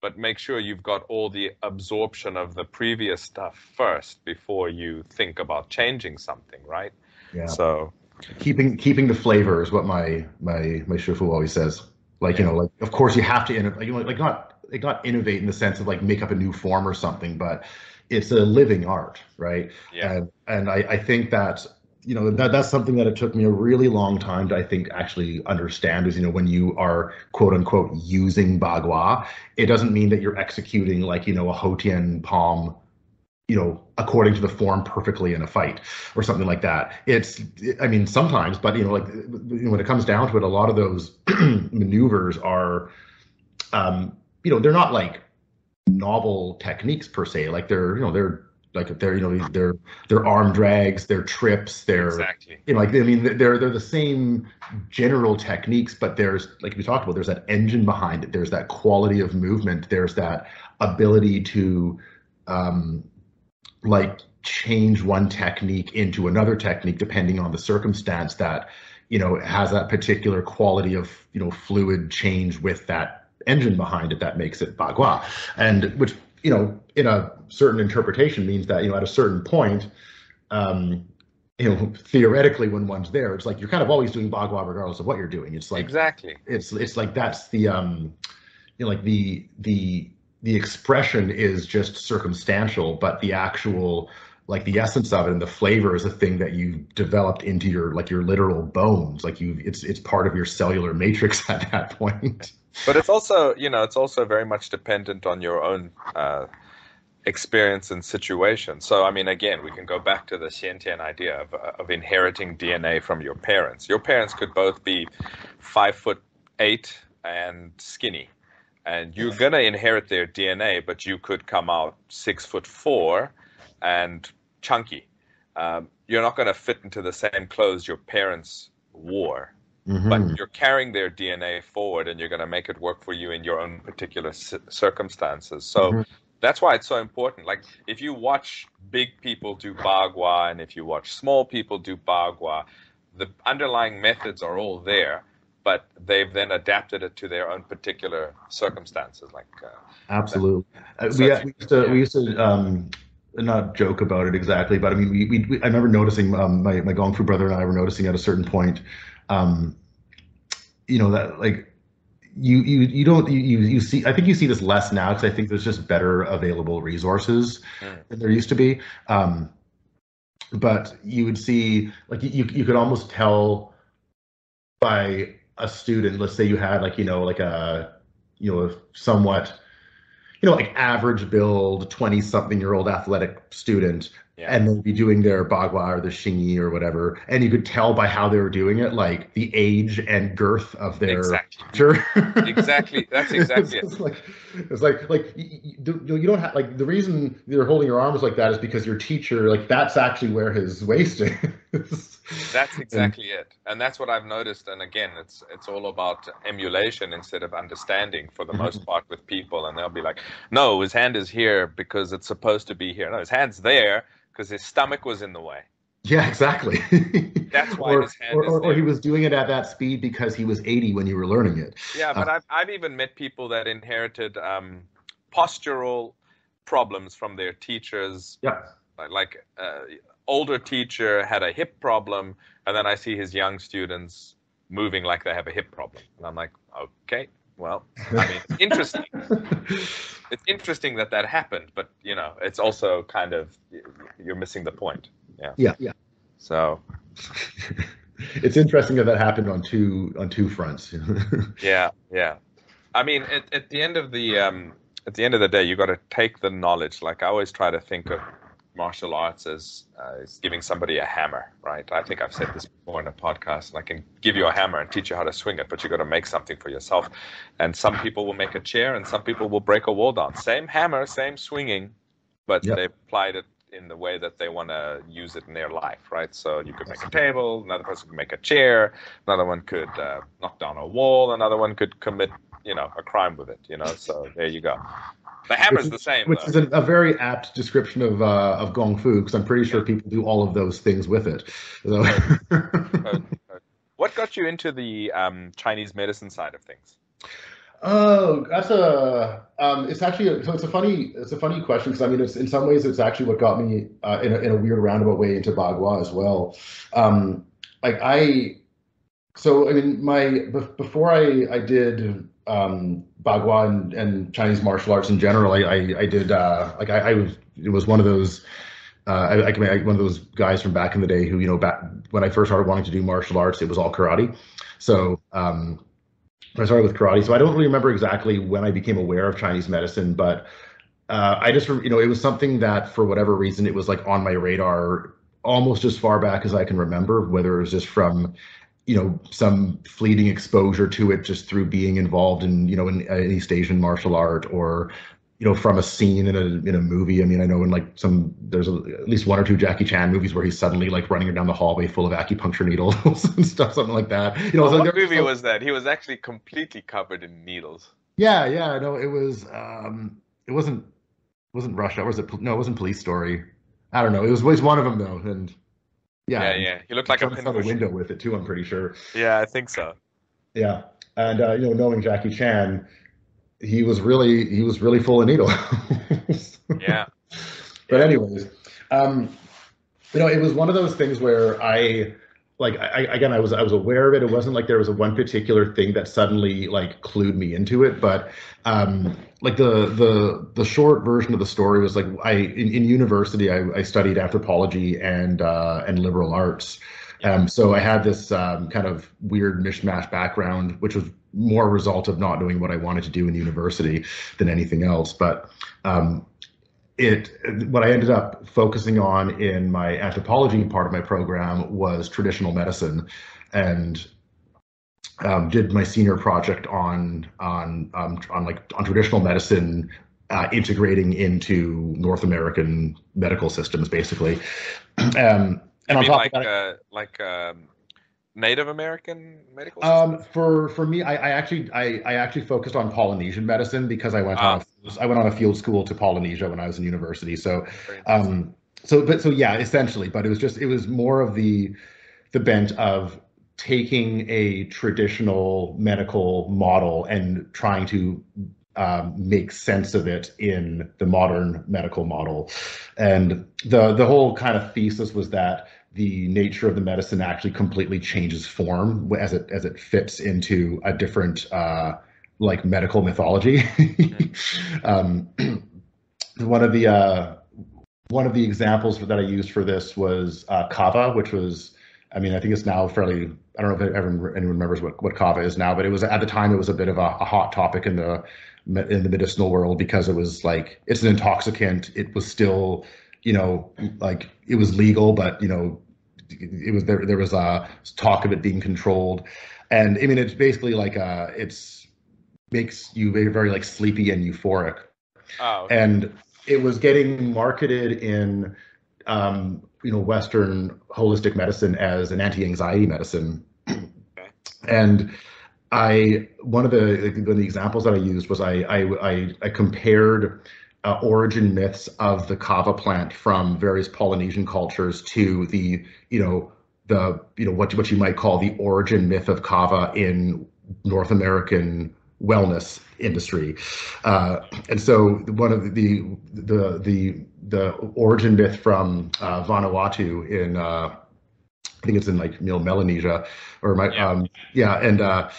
but make sure you've got all the absorption of the previous stuff first before you think about changing something, right? Yeah. So keeping keeping the flavor is what my my my shifu always says. Like yeah. you know, like of course you have to innovate. You know, like not like not innovate in the sense of like make up a new form or something, but it's a living art, right? Yeah. And and I, I think that you know that that's something that it took me a really long time to I think actually understand is you know when you are quote unquote using bagua, it doesn't mean that you're executing like you know a Houtian palm you know, according to the form perfectly in a fight or something like that. It's, I mean, sometimes, but you know, like when it comes down to it, a lot of those maneuvers are, um, you know, they're not like novel techniques per se. Like they're, you know, they're like they're you know they're they're arm drags, they're trips, they're exactly. you know like I mean they're they're the same general techniques, but there's like we talked about, there's that engine behind it. There's that quality of movement. There's that ability to um, like change one technique into another technique depending on the circumstance that you know has that particular quality of you know fluid change with that engine behind it that makes it bagua and which you know, in a certain interpretation means that, you know, at a certain point, um, you know, theoretically, when one's there, it's like you're kind of always doing Bagua regardless of what you're doing. It's like exactly. It's it's like that's the um, you know, like the the the expression is just circumstantial, but the actual like the essence of it and the flavor is a thing that you've developed into your like your literal bones. Like you, it's it's part of your cellular matrix at that point but it's also you know it's also very much dependent on your own uh, experience and situation. So I mean, again, we can go back to the Xiantian idea of, uh, of inheriting DNA from your parents. Your parents could both be five foot eight and skinny, and you're gonna inherit their DNA, but you could come out six foot four and chunky. Um, you're not going to fit into the same clothes your parents wore Mm-hmm. But you're carrying their DNA forward and you're going to make it work for you in your own particular c- circumstances. So, mm-hmm. That's why it's so important. Like if you watch big people do bagua and if you watch small people do bagua, the underlying methods are all there, but they've then adapted it to their own particular circumstances. Like uh, absolutely, uh, we, we, used to we used to um, not joke about it exactly, but I mean, we, we, we I remember noticing um, my my Gong Fu brother and I were noticing at a certain point, um, you know that like you you you don't you you see I think you see this less now because I think there's just better available resources mm. than there used to be. Um, but you would see like you you could almost tell by a student. Let's say you had like you know like a you know a somewhat you know like average build 20 something year old athletic student yeah. and they'd be doing their bagua or the xingyi or whatever, and you could tell by how they were doing it, like the age and girth of their exactly. exactly, that's exactly it's, it. It's like it's like like you, you don't have like the reason you're holding your arms like that is because your teacher like that's actually where his waist is. that's exactly and, it, and that's what I've noticed. And again, it's it's all about emulation instead of understanding for the mm-hmm. most part with people, and they'll be like, "No, his hand is here because it's supposed to be here. No, his hand's there." Because his stomach was in the way. Yeah, exactly. That's why or, his hand or, or, or, he was doing it at that speed because he was 80 when you were learning it. Yeah, but uh, I've, I've even met people that inherited um, postural problems from their teachers. Yeah. Like uh, older teacher had a hip problem, and then I see his young students moving like they have a hip problem, and I'm like, okay, well, I mean, it's interesting. it's interesting that that happened, but you know, it's also kind of you're missing the point. Yeah. Yeah. Yeah. So. it's interesting that that happened on two on two fronts. yeah. Yeah. I mean, at, at the end of the um, at the end of the day, you got to take the knowledge. Like I always try to think of martial arts as, uh, as giving somebody a hammer, right? I think I've said this before in a podcast. and I can give you a hammer and teach you how to swing it, but you've got to make something for yourself. And some people will make a chair, and some people will break a wall down. Same hammer, same swinging, but yep. they applied it in the way that they want to use it in their life, right? So you could make a table, another person could make a chair, another one could uh, knock down a wall, another one could commit, you know, a crime with it, you know. So there you go. The hammer's is, the same, which though. is a, a, very apt description of uh, of gong fu because I'm pretty sure people do all of those things with it. So. what got you into the um, Chinese medicine side of things? Oh, that's a. Um, it's actually a, so it's a funny it's a funny question because I mean it's in some ways it's actually what got me uh, in a, in a weird roundabout way into Bagua as well. Um, like I, so I mean my before I I did um, Bagua and, and, Chinese martial arts in general. I I, I did uh, like I, I, was it was one of those. Uh, I, I, one of those guys from back in the day who you know back when I first started wanting to do martial arts, it was all karate. So um, I started with karate. So I don't really remember exactly when I became aware of Chinese medicine, but uh, I just you know it was something that for whatever reason it was like on my radar almost as far back as I can remember, whether it was just from you know some fleeting exposure to it just through being involved in you know in, in East Asian martial art or you know from a scene in a in a movie. I mean, I know in like some there's a, at least one or two Jackie Chan movies where he's suddenly like running down the hallway full of acupuncture needles and stuff, something like that. You know, well, so what movie was that? He was actually completely covered in needles. Yeah, yeah, no, it was. um It wasn't wasn't Russia. Was it? No, it wasn't Police Story. I don't know. It was, it was one of them though, and yeah, yeah, yeah. He looked like a a window with it too. I'm pretty sure. Yeah, I think so. Yeah, and uh, you know, knowing Jackie Chan, he was really he was really full of needles. yeah. But anyways, um, you know, it was one of those things where I like I, again I was I was aware of it. It wasn't like there was a one particular thing that suddenly like clued me into it, but um, like the the the short version of the story was like I in, in university I, I studied anthropology and uh, and liberal arts. Um, so I had this um, kind of weird mishmash background, which was more a result of not knowing what I wanted to do in university than anything else. But um, it what I ended up focusing on in my anthropology part of my program was traditional medicine, and um, did my senior project on on um, on like on traditional medicine uh, integrating into North American medical systems, basically. Um, and on top like, of that, uh, like um, Native American medical? Um, for for me, I, I actually I, I actually focused on Polynesian medicine because I went on a, I went on a field school to Polynesia when I was in university. So, um, so but so yeah, essentially, but it was just it was more of the the bent of taking a traditional medical model and trying to um, make sense of it in the modern medical model. And the the whole kind of thesis was that the nature of the medicine actually completely changes form as it as it fits into a different uh, like medical mythology. um, one of the uh, one of the examples that I used for this was uh, kava, which was I mean I think it's now fairly I don't know if everyone, anyone remembers what, what kava is now, but it was at the time it was a bit of a, a hot topic in the in the medicinal world because it was like it's an intoxicant. It was still you know like it was legal, but you know it was there there was a talk of it being controlled and i mean it's basically like uh it's makes you very, very like sleepy and euphoric oh, okay. and it was getting marketed in um you know western holistic medicine as an anti-anxiety medicine okay. and i one of the one of the examples that i used was i i i, I compared uh, origin myths of the kava plant from various Polynesian cultures to the, you know, the, you know, what, what you might call the origin myth of kava in North American wellness industry. Uh, and so one of the, the, the, the origin myth from uh, Vanuatu in, uh, I think it's in like, you know, Melanesia or my, yeah, um, yeah and, uh,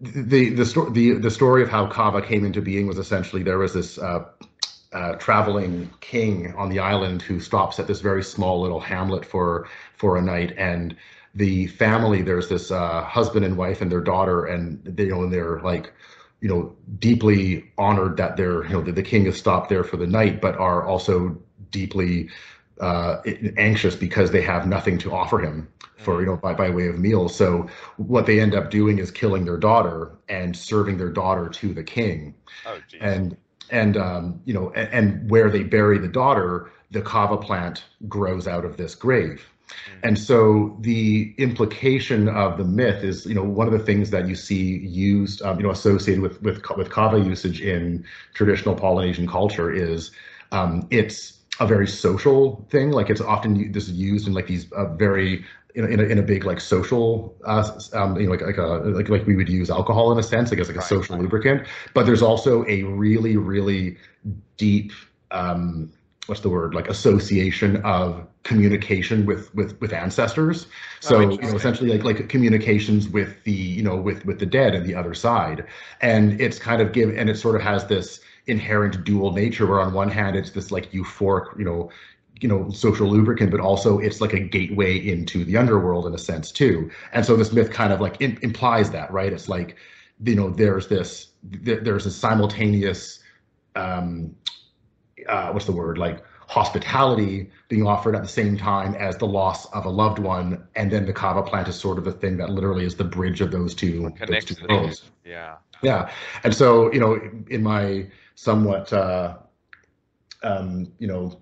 the the story the the story of how kava came into being was essentially there was this uh, uh, traveling king on the island who stops at this very small little hamlet for for a night. And the family there's this uh, husband and wife and their daughter and they you know and they're like you know deeply honored that they're you know that the king has stopped there for the night but are also deeply uh, anxious because they have nothing to offer him for you know by, by way of meals so what they end up doing is killing their daughter and serving their daughter to the king. Oh, and and um, you know, and, and, where they bury the daughter, the kava plant grows out of this grave. Mm-hmm. And so the implication of the myth is, you know, one of the things that you see used, um, you know, associated with with with kava usage in traditional Polynesian culture is um, it's a very social thing. Like it's often this is used in like these uh, very in a, in a, in a big like social uh, um, you know like like a like like we would use alcohol in a sense I guess like a right, social right. lubricant. But there's also a really really deep um, what's the word? Like association of communication with with with ancestors. So oh, you know essentially like like communications with the you know with with the dead and the other side. And it's kind of give and it sort of has this inherent dual nature where on one hand it's this like euphoric you know you know social lubricant but also it's like a gateway into the underworld in a sense too. And so this myth kind of like in, implies that right? It's like you know there's this there, there's a simultaneous um uh what's the word? Like hospitality being offered at the same time as the loss of a loved one and then the kava plant is sort of the thing that literally is the bridge of those two those two. worlds. Yeah. Yeah. And so you know in my somewhat uh um you know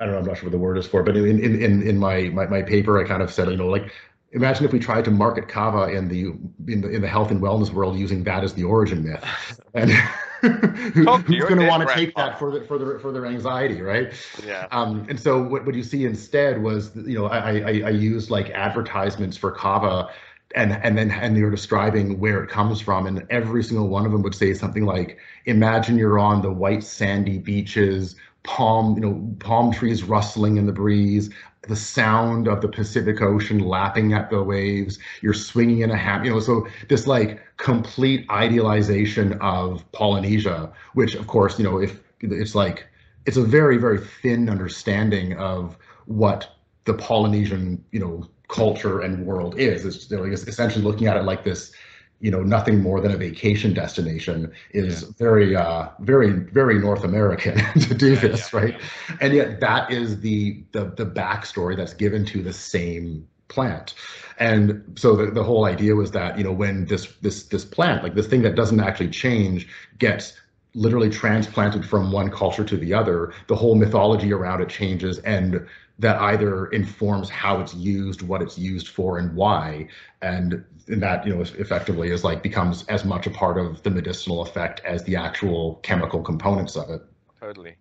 I don't know, I'm not sure what the word is for, but in in in, in my, my my paper, I kind of said, you know, like imagine if we tried to market kava in the in the in the health and wellness world using that as the origin myth, and who's going to want to take that for the, for their for their anxiety, right? Yeah. Um, and so what what you see instead was, you know, I I, I used like advertisements for kava and and then and they were describing where it comes from and every single one of them would say something like imagine you're on the white sandy beaches palm, you know, palm trees rustling in the breeze, the sound of the Pacific Ocean lapping at the waves. You're swinging in a hat, you know. So this like complete idealization of Polynesia, which of course, you know, if it's like it's a very very thin understanding of what the Polynesian, you know, culture and world is. It's, you know, it's essentially looking at it like this you know nothing more than a vacation destination is yeah. very uh very very north american to do yeah, this yeah, right? And yet that is the the the backstory that's given to the same plant. And so the, the whole idea was that you know when this this this plant like this thing that doesn't actually change gets literally transplanted from one culture to the other the whole mythology around it changes and that either informs how it's used, what it's used for, and why, and, and that you know effectively is like becomes as much a part of the medicinal effect as the actual chemical components of it. Totally.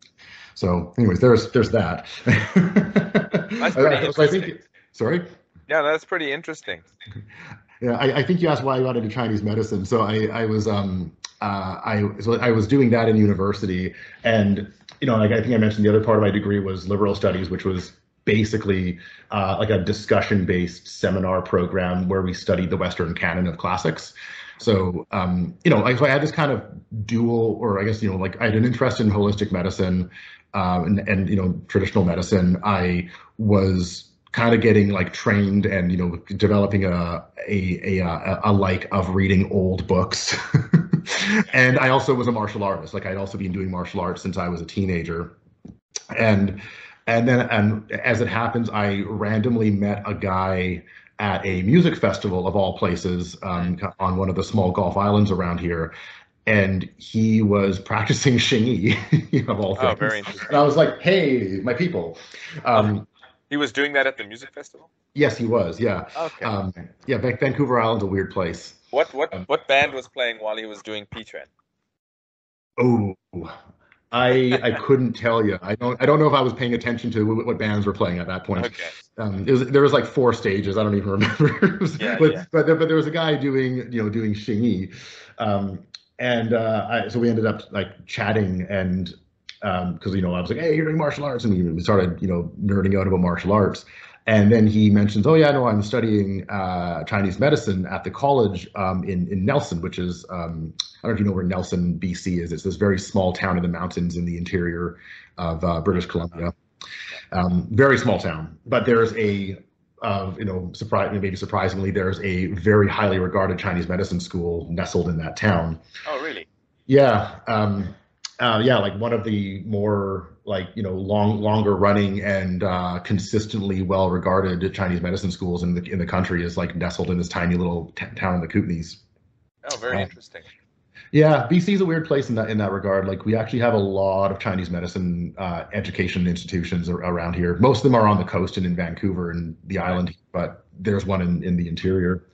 So, anyways, there's there's that. that's pretty interesting. I think, sorry. Yeah, that's pretty interesting. Yeah, I, I, think you asked why I got into Chinese medicine. So I, I was um uh, I so I was doing that in university, and you know, like I think I mentioned, the other part of my degree was liberal studies, which was basically uh, like a discussion-based seminar program where we studied the Western canon of classics. So, um, you know, I, so I had this kind of dual, or I guess, you know, like I had an interest in holistic medicine um, and, and, you know, traditional medicine. I was kind of getting like trained and, you know, developing a, a, a, a like of reading old books. and I also was a martial artist. Like I'd also been doing martial arts since I was a teenager. And, and then, and as it happens, I randomly met a guy at a music festival of all places um, on one of the small Gulf islands around here. And he was practicing Xingyi of all things. Oh, very interesting. And I was like, hey, my people. Um, he was doing that at the music festival? Yes, he was. Yeah. Okay. Um, yeah, Vancouver Island's a weird place. What what um, what band was playing while he was doing Pi Quan? Oh, I I couldn't tell you. I don't I don't know if I was paying attention to what bands were playing at that point. Okay. Um, was, there was like four stages. I don't even remember. yeah, but, yeah. but there, but there was a guy doing you know doing Xingyi, um, and uh, I, so we ended up like chatting and because um, you know I was like, hey, you're doing martial arts, and we started you know nerding out about martial arts. And then he mentions, oh yeah, no, I'm studying uh, Chinese medicine at the college um, in in Nelson, which is um, I don't know if you know where Nelson, BC is. It's this very small town in the mountains in the interior of uh, British Columbia. Um, very small town, but there's a uh, you know, surprise, maybe surprisingly, there's a very highly regarded Chinese medicine school nestled in that town. Oh, really? Yeah. Um, uh, yeah, like one of the more like you know long longer running and uh, consistently well regarded Chinese medicine schools in the in the country is like nestled in this tiny little t- town in the Kootenays. Oh, very um, interesting. Yeah, BC is a weird place in that in that regard. Like we actually have a lot of Chinese medicine uh, education institutions around here. Most of them are on the coast and in Vancouver and the island, but there's one in, in the interior.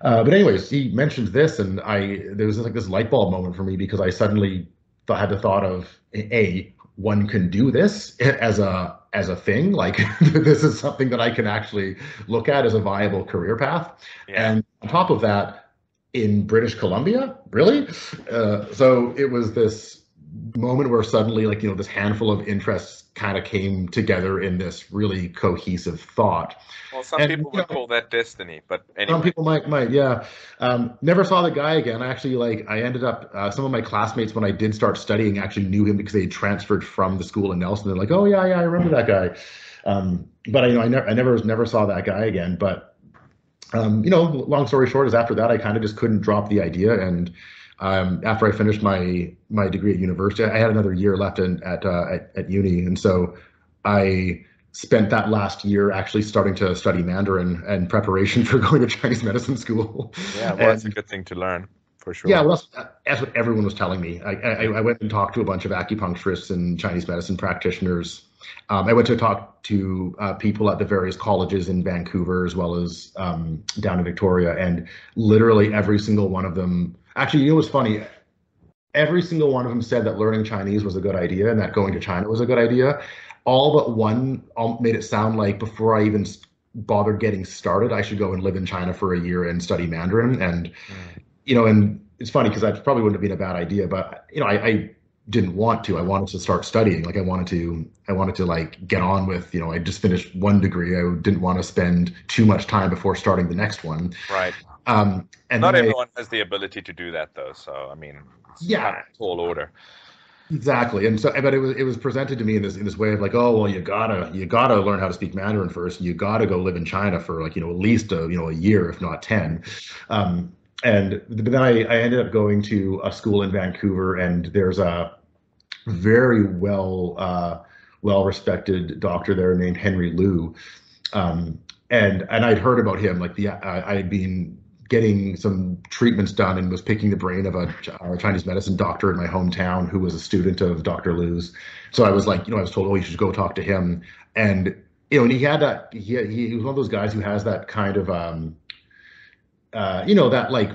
Uh, but anyways, he mentioned this, and I there was like this light bulb moment for me because I suddenly th- had the thought of a one can do this as a as a thing like this is something that i can actually look at as a viable career path yeah. and on top of that in british columbia really uh, so it was this moment where suddenly like you know this handful of interests kind of came together in this really cohesive thought. Well some and, people would know, call that destiny but anyway. some people might might yeah. Um, never saw the guy again. I actually like i ended up uh, some of my classmates when i did start studying actually knew him because they had transferred from the school in nelson. They're like oh yeah yeah i remember that guy. Um, but i you know i never i never never saw that guy again. But um, you know long story short is after that i kind of just couldn't drop the idea and um, after I finished my my degree at university, I had another year left in, at, uh, at at uni, and so I spent that last year actually starting to study Mandarin and preparation for going to Chinese medicine school. Yeah, well, that's a good thing to learn for sure. Yeah, well, that's, that's what everyone was telling me. I, I, I, went and talked to a bunch of acupuncturists and Chinese medicine practitioners. Um, I went to talk to uh, people at the various colleges in Vancouver as well as um, down in Victoria, and literally every single one of them Actually, you know what's funny? Every single one of them said that learning Chinese was a good idea and that going to China was a good idea. All but one made it sound like before I even bothered getting started, I should go and live in China for a year and study Mandarin. And, mm. you know, and it's funny because that probably wouldn't have been a bad idea, but, you know, I, I didn't want to. I wanted to start studying. Like I wanted to, I wanted to like get on with, you know, I just finished one degree. I didn't want to spend too much time before starting the next one. Right. Um, and not everyone has the ability to do that, though. So I mean, yeah, tall order. Exactly, and so but it was it was presented to me in this in this way of like, oh well, you gotta you gotta learn how to speak Mandarin first. You gotta go live in China for like you know at least a you know a year, if not ten. Um, and but then I, I ended up going to a school in Vancouver, and there's a very well uh, well respected doctor there named Henry Liu. Um, and and I'd heard about him like the I, I had been getting some treatments done and was picking the brain of a, a, Chinese medicine doctor in my hometown who was a student of Dr. Liu's. So I was like, you know, I was told, oh, you should go talk to him. And you know, and he had that. He, he was one of those guys who has that kind of, um, uh, you know, that like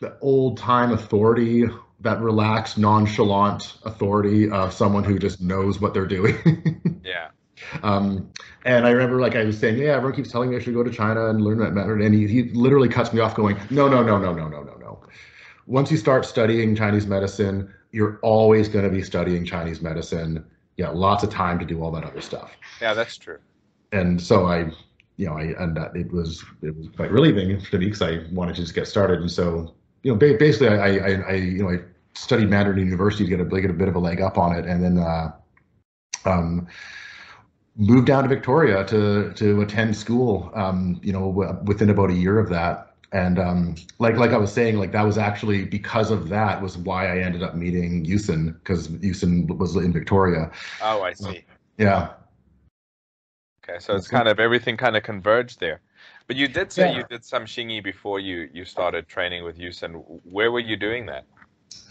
the old time authority, that relaxed, nonchalant authority of someone who just knows what they're doing. yeah. Um, and I remember, like I was saying, yeah, everyone keeps telling me I should go to China and learn that matter, and he, he literally cuts me off, going, no, no, no, no, no, no, no, no. Once you start studying Chinese medicine, you're always going to be studying Chinese medicine. Yeah, lots of time to do all that other stuff. Yeah, that's true. And so I, you know, I and that it was it was quite relieving to me because I wanted to just get started, and so you know, basically, I, I, I, you know, I studied Mandarin University to get a, get a bit of a leg up on it, and then uh, um, moved down to Victoria to to attend school. Um, you know, within about a year of that, and um, like like I was saying, like that was actually because of that was why I ended up meeting Yusen because Yusen was in Victoria. Oh, I see. yeah. Okay, so it's kind of everything kind of converged there. But you did say yeah. you did some Xingyi before you you started training with Yusen. Where were you doing that?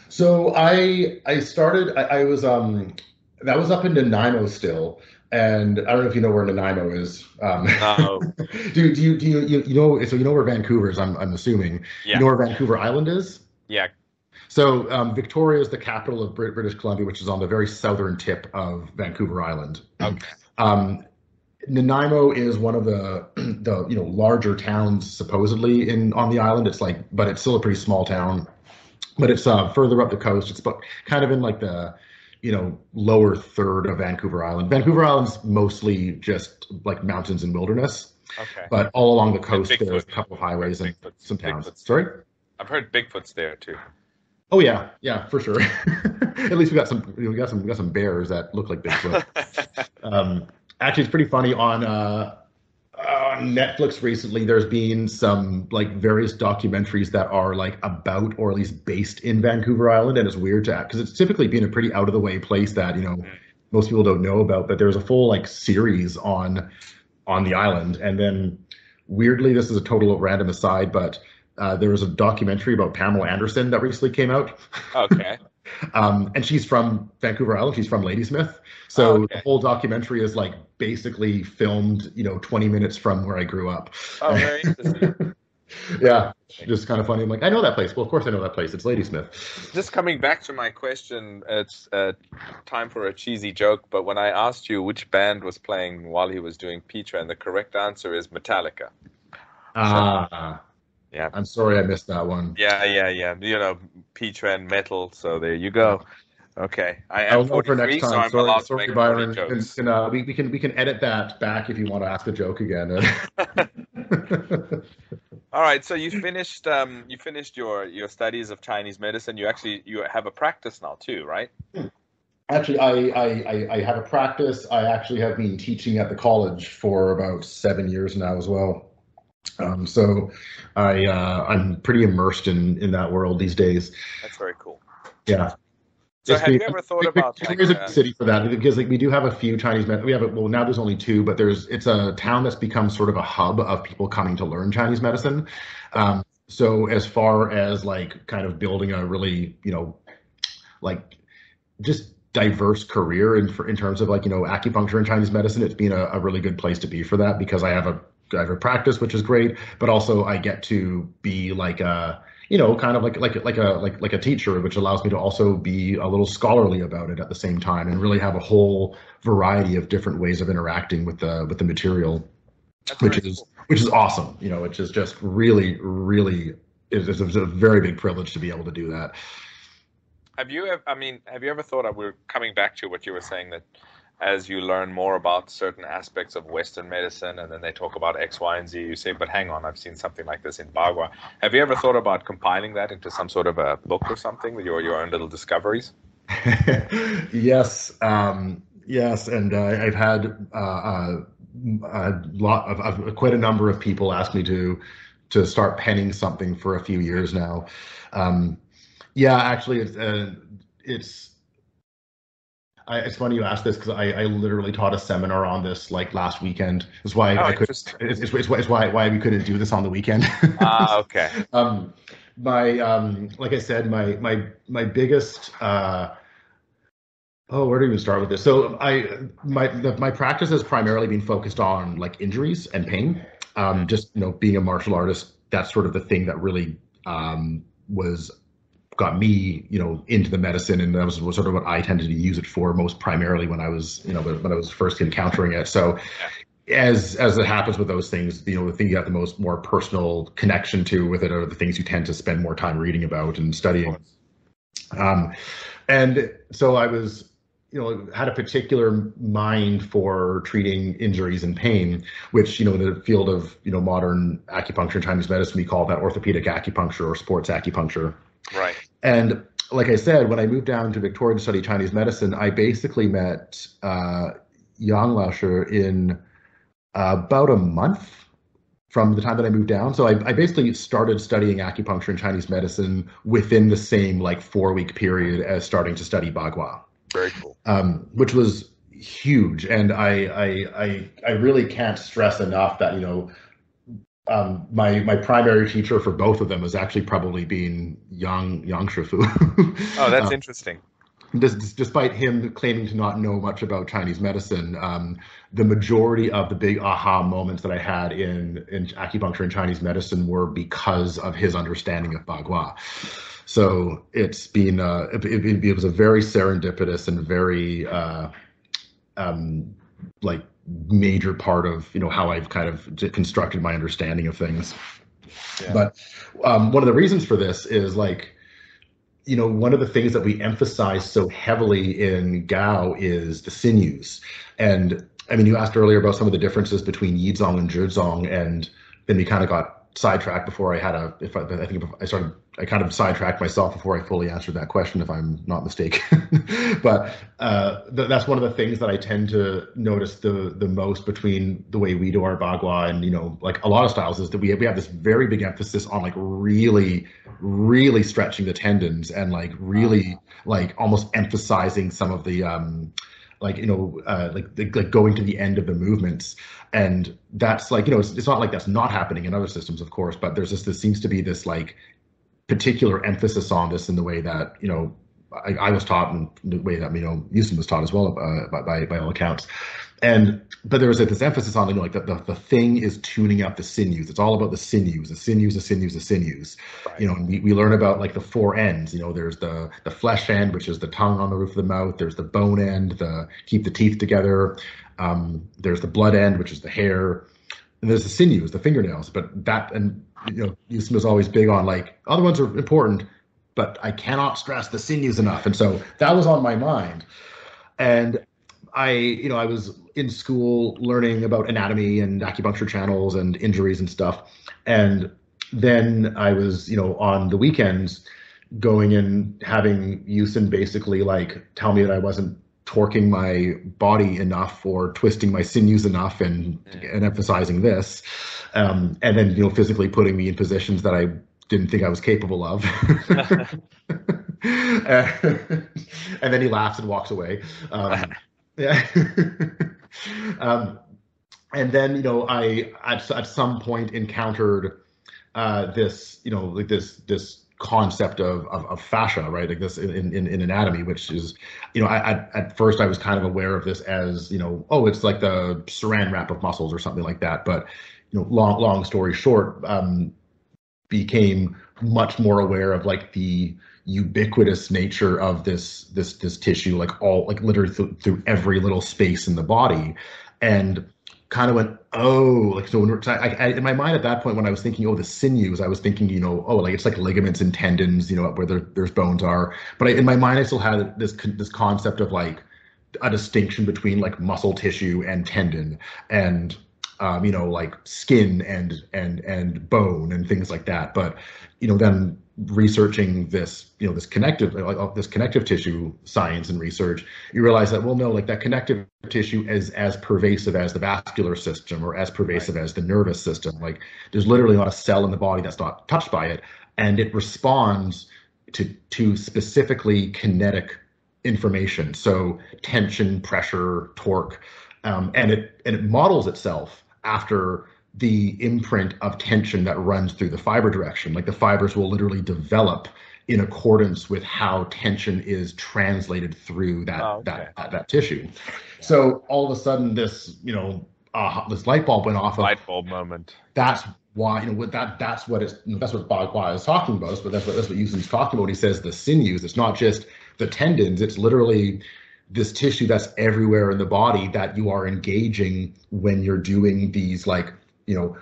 So I I started I, I was um that was up in Nanaimo still. And I don't know if you know where Nanaimo is. Um, no. do, do you do you, you you know so you know where Vancouver is? I'm I'm assuming. Yeah. You know where Vancouver Island is? Yeah. So um, Victoria is the capital of British Columbia, which is on the very southern tip of Vancouver Island. Okay. Um, Nanaimo is one of the the you know larger towns supposedly in on the island. It's like, but it's still a pretty small town. But it's uh, further up the coast. It's but kind of in like the you know lower third of Vancouver Island. Vancouver Island's mostly just like mountains and wilderness. Okay. But all along the coast, there's a couple of highways and Bigfoot's, some towns. Bigfoot's Sorry. I've heard Bigfoot's there too. Oh yeah, yeah, for sure. At least we got some. We got some. We got some bears that look like Bigfoot. um, actually it's pretty funny on uh, on Netflix recently. There's been some like various documentaries that are like about or at least based in Vancouver Island, and it's weird to because it's typically been a pretty out of the way place that you know most people don't know about. But there's a full like series on on the island, and then weirdly, this is a total random aside, but uh, there was a documentary about Pamela Anderson that recently came out. Okay. um, and she's from Vancouver Island. She's from Ladysmith. So oh, okay. the whole documentary is like basically filmed, you know, 20 minutes from where I grew up. Oh, very interesting. yeah, just kind of funny. I'm like, I know that place. Well, of course I know that place. It's Ladysmith. Just coming back to my question, it's uh, time for a cheesy joke. But when I asked you which band was playing while he was doing Petra, and the correct answer is Metallica. Ah. Yeah. I'm sorry I missed that one. Yeah, yeah, yeah. You know, Petra and metal. So there you go. Okay, I am I'll for next time. So sorry, sorry Byron. And, and, uh, we, we can we can edit that back if you want to ask a joke again. All right, so you finished um, you finished your your studies of Chinese medicine. You actually you have a practice now too, right? Hmm. Actually, I, I, I have a practice. I actually have been teaching at the college for about seven years now as well. Um, so I uh, I'm pretty immersed in in that world these days. That's very cool. Yeah. So have you ever thought about like, a uh, city for that because like we do have a few Chinese med- we have a, well now there's only two but there's it's a town that's become sort of a hub of people coming to learn Chinese medicine. Um, so as far as like kind of building a really you know like just diverse career in for, in terms of like you know acupuncture and Chinese medicine, it's been a, a really good place to be for that because I have a I have a practice which is great, but also I get to be like a you know, kind of like like like a like like a teacher, which allows me to also be a little scholarly about it at the same time, and really have a whole variety of different ways of interacting with the with the material, That's which is cool. which is awesome. You know, which is just really really is, is a very big privilege to be able to do that. Have you? Ever, I mean, have you ever thought of? We're coming back to what you were saying that as you learn more about certain aspects of Western medicine, and then they talk about X, Y, and Z, you say, but hang on, I've seen something like this in Bagua. Have you ever thought about compiling that into some sort of a book or something, with your, your own little discoveries? yes, um, yes, and uh, I've had uh, uh, a lot of, quite a number of people ask me to to start penning something for a few years now. Um, yeah, actually, it's uh, it's I, it's funny you asked this because I, I literally taught a seminar on this like last weekend. Is why oh, I could. It's, it's, it's, it's, why why we couldn't do this on the weekend. Ah, uh, okay. um, my um, like I said, my my my biggest uh, Oh, where do we even start with this? So I my the, my practice has primarily been focused on like injuries and pain. Um, just you know, being a martial artist, that's sort of the thing that really um, was got me, you know, into the medicine, and that was, was sort of what I tended to use it for most primarily when I was, you know, when I was first encountering it. So, as as it happens with those things, you know, the thing you have the most more personal connection to with it are the things you tend to spend more time reading about and studying. Um, and so I was you know had a particular mind for treating injuries and pain which you know in the field of you know modern acupuncture and chinese medicine we call that orthopedic acupuncture or sports acupuncture right and like i said when i moved down to victoria to study chinese medicine i basically met uh, yang laoshi in uh, about a month from the time that I moved down. So I, I, basically started studying acupuncture and Chinese medicine within the same like four week period as starting to study Bagua. Very cool. Um, which was huge, and I, I I I really can't stress enough that you know. Um, my my primary teacher for both of them was actually probably being Yang Yang Shifu. oh, that's uh, interesting. despite him claiming to not know much about Chinese medicine, um, the majority of the big aha moments that I had in in acupuncture and Chinese medicine were because of his understanding of Bagua. So it's been uh, it, it, it, was a very serendipitous and very uh, um, like major part of you know how I've kind of constructed my understanding of things. Yeah. But um, one of the reasons for this is like you know one of the things that we emphasize so heavily in Gao is the sinews, and I mean you asked earlier about some of the differences between Yizong and Zhezong, and then we kind of got sidetracked before I had a. If I, I think I started, I kind of sidetracked myself before I fully answered that question, if I'm not mistaken. but uh, th- that's one of the things that I tend to notice the the most between the way we do our bagua and you know like a lot of styles is that we have, we have this very big emphasis on like really really stretching the tendons and like really like almost emphasizing some of the um like you know uh, like like going to the end of the movements and that's like you know it's, it's not like that's not happening in other systems of course but there's just this seems to be this like particular emphasis on this in the way that you know I, I was taught and the way that you know Yusen was taught as well uh, by by all accounts. And but there was like, this emphasis on you know, like the, the, the thing is tuning up the sinews. It's all about the sinews the sinews the sinews the sinews. Right. you know we, we learn about like the four ends. You know there's the the flesh end which is the tongue on the roof of the mouth. There's the bone end the keep the teeth together. Um, there's the blood end which is the hair. And there's the sinews the fingernails but that and you know Yusen was always big on like other ones are important but I cannot stress the sinews enough and so that was on my mind and I, you know, I was in school learning about anatomy and acupuncture channels and injuries and stuff. And then I was, you know, on the weekends going and having Yusen basically like tell me that I wasn't torquing my body enough or twisting my sinews enough and, mm. and emphasizing this. Um, and then, you know, physically putting me in positions that I didn't think I was capable of. and then he laughs and walks away. Um, yeah. um, and then you know I at at some point encountered uh, this you know like this this concept of, of, of fascia, right? Like this in, in, in anatomy, which is, you know, I, at first I was kind of aware of this as, you know, oh, it's like the saran wrap of muscles or something like that. But, you know, long, long story short, um, became much more aware of like the ubiquitous nature of this this this tissue like all like literally th- through every little space in the body and kind of went oh like so when, I, I, in my mind at that point when i was thinking oh the sinews i was thinking you know oh like it's like ligaments and tendons you know where there, there's bones are. But I, in my mind i still had this this concept of like a distinction between like muscle tissue and tendon and um, you know like skin and and and bone and things like that. But you know then researching this you know this connective like this connective tissue science and research you realize that well no like that connective tissue is as pervasive as the vascular system or as pervasive right. as the nervous system like there's literally not a cell in the body that's not touched by it and it responds to to specifically kinetic information so tension pressure torque um, and it and it models itself after the imprint of tension that runs through the fiber direction. Like the fibers will literally develop in accordance with how tension is translated through that Oh, okay. that, that that tissue. So all of a sudden, this you know uh, this light bulb went off. Of, Light bulb moment. that's why you know what that that's what it's that's what Bagua is talking about. But that's what that's what Yusen's talking about. He says the sinews. It's not just the tendons. It's literally this tissue that's everywhere in the body that you are engaging when you're doing these like you know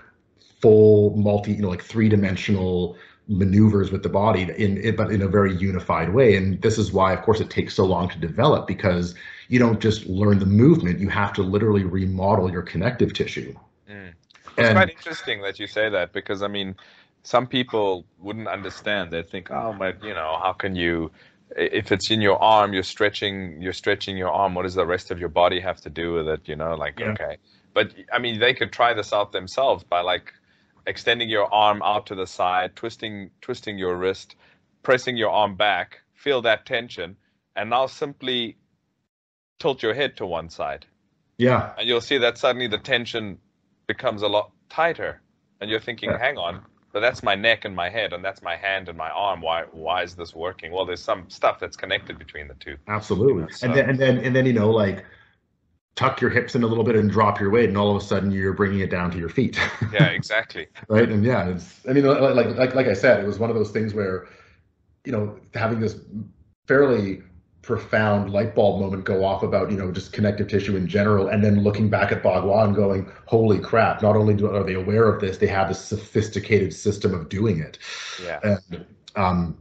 full multi you know like three dimensional maneuvers with the body in it but in a very unified way and this is why of course it takes so long to develop because you don't just learn the movement you have to literally remodel your connective tissue Mm. It's and quite interesting that you say that because I mean, some people wouldn't understand. They think, oh, but you know, how can you? If it's in your arm, you're stretching. You're stretching your arm. What does the rest of your body have to do with it? You know, like Yeah. okay. But I mean, they could try this out themselves by like extending your arm out to the side, twisting, twisting your wrist, pressing your arm back, feel that tension, and now simply tilt your head to one side. Yeah. And you'll see that suddenly the tension becomes a lot tighter. And you're thinking Yeah. hang on but that's my neck and my head and that's my hand and my arm. Why why is this working? Well there's some stuff that's connected between the two. Absolutely. Yeah, so- And then and then and then you know like tuck your hips in a little bit and drop your weight, and all of a sudden you're bringing it down to your feet. yeah exactly right. And yeah, it's. I mean, like like like I said, it was one of those things where, you know, having this fairly profound light bulb moment go off about you know just connective tissue in general and then looking back at Bagua and going holy crap not only do, are they aware of this they have a sophisticated system of doing it yeah and um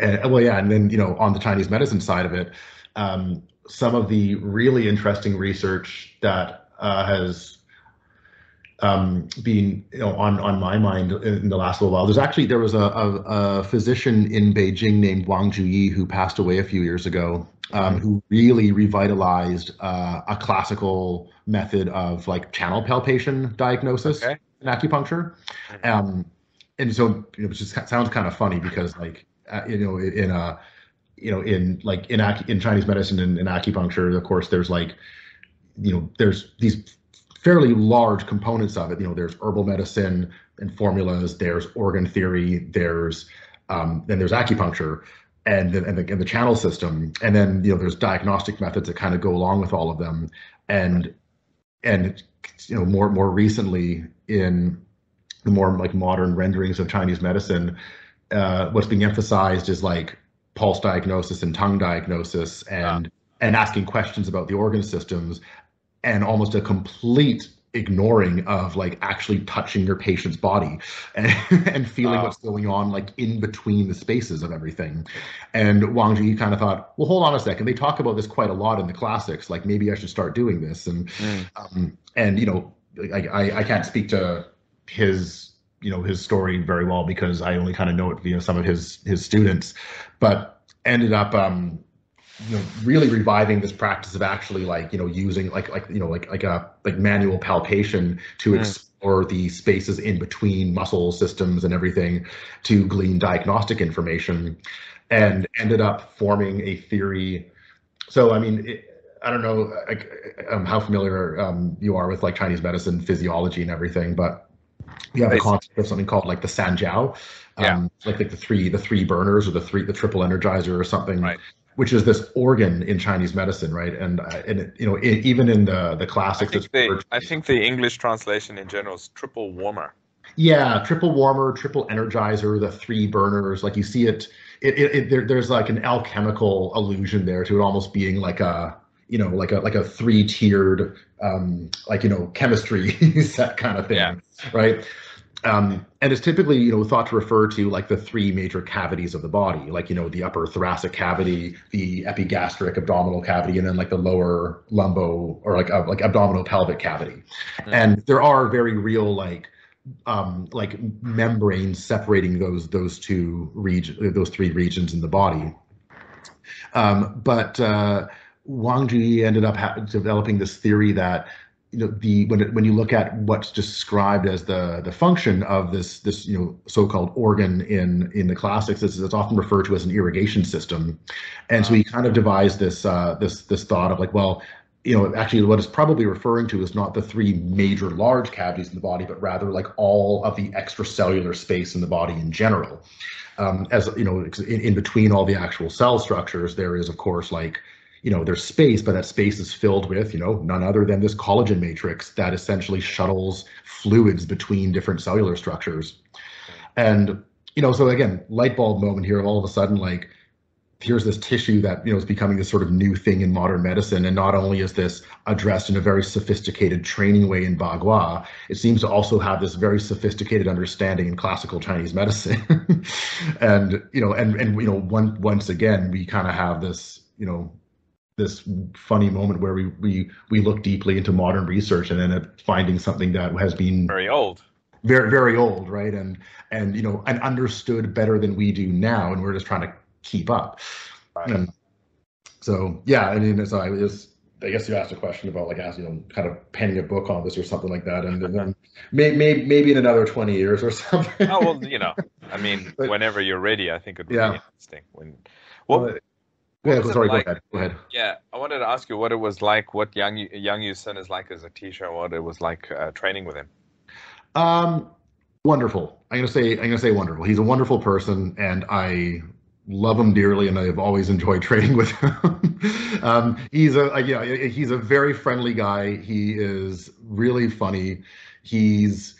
and well yeah and then you know on the chinese medicine side of it um some of the really interesting research that uh, has um, been you know on on my mind in the last little while. There's actually there was a, a, a physician in Beijing named Wang Juyi who passed away a few years ago, um, who really revitalized uh, a classical method of like channel palpation diagnosis Okay. in acupuncture. Mhm. Um, and so you know, it just sounds kind of funny because like uh, you know in a you know in like in in Chinese medicine and in acupuncture, of course, there's like you know there's these fairly large components of it. You know, there's herbal medicine and formulas. There's organ theory. There's um, then there's acupuncture, and then and the, and the channel system, and then you know there's diagnostic methods that kind of go along with all of them, and and you know more more recently in the more like modern renderings of Chinese medicine, uh, what's being emphasized is like pulse diagnosis and tongue diagnosis and and asking questions about the organ systems and almost a complete ignoring of like actually touching your patient's body and, and feeling Wow. what's going on like in between the spaces of everything. And wang Ji kind of thought well hold on a second. They talk about this quite a lot in the classics. Like maybe i should start doing this. And Mm. um, and you know I, I i can't speak to his you know his story very well because i only kind of know it via some of his his students but ended up um you know really reviving this practice of actually like you know using like like you know like like a like manual palpation to Mm. explore the spaces in between muscle systems and everything to glean diagnostic information and ended up forming a theory so i mean it, i don't know like, um, how familiar um, you are with like chinese medicine physiology and everything but you have a concept of something called like the sanjiao um, Yeah. like like the three the three burners or the three the triple energizer or something Right. which is this organ in Chinese medicine, right? And uh, and it, you know, it, even in the the I classics, think it's the I think the English translation in general is triple warmer. yeah, triple warmer, triple energizer, the three burners. Like you see it, it, it, it there, there's like an alchemical allusion there to it almost being like a you know like a like a three tiered um like you know chemistry set kind of thing, Yeah. right? Um, and it's typically you know thought to refer to like the three major cavities of the body, like you know the upper thoracic cavity, the epigastric abdominal cavity, and then like the lower lumbo or like uh, like abdominal pelvic cavity. Mhm. And there are very real like um, like membranes separating those those two region those three regions in the body. Um, but uh, Wang Ji ended up ha- developing this theory that you know the when when you look at what's described as the the function of this this you know so-called organ in in the classics it's, it's often referred to as an irrigation system and so he kind of devised this uh this this thought of like well you know, actually, what it's probably referring to is not the three major large cavities in the body, but rather like all of the extracellular space in the body in general. Um, as you know, in, in between all the actual cell structures, there is, of course, like you know, there's space, but that space is filled with, you know, none other than this collagen matrix that essentially shuttles fluids between different cellular structures. And, you know, so again, light bulb moment here, all of a sudden, like, here's this tissue that you know is becoming this sort of new thing in modern medicine and not only is this addressed in a very sophisticated training way in bagua it seems to also have this very sophisticated understanding in classical chinese medicine and you know and and you know one, once again we kind of have this you know this funny moment where we we we look deeply into modern research and end up finding something that has been very old very very old right and and you know and understood better than we do now and we're just trying to keep up. Right. And so yeah, I mean, so I was I guess you asked a question about like asking, you know, kind of penning a book on this or something like that, and, and then maybe may, maybe in another twenty years or something. oh well, you know, I mean, but, whenever you're ready, I think it would yeah. be interesting. When well, uh, yeah, sorry, like, go ahead. Go ahead. Yeah, I wanted to ask you what it was like, what Yang Yang Yusen is like as a teacher, what it was like uh, training with him. Um, wonderful. I'm gonna say I'm gonna say wonderful. He's a wonderful person, and I love him dearly, and I've always enjoyed training with him. um, he's a, yeah, he's a very friendly guy. He is really funny. He's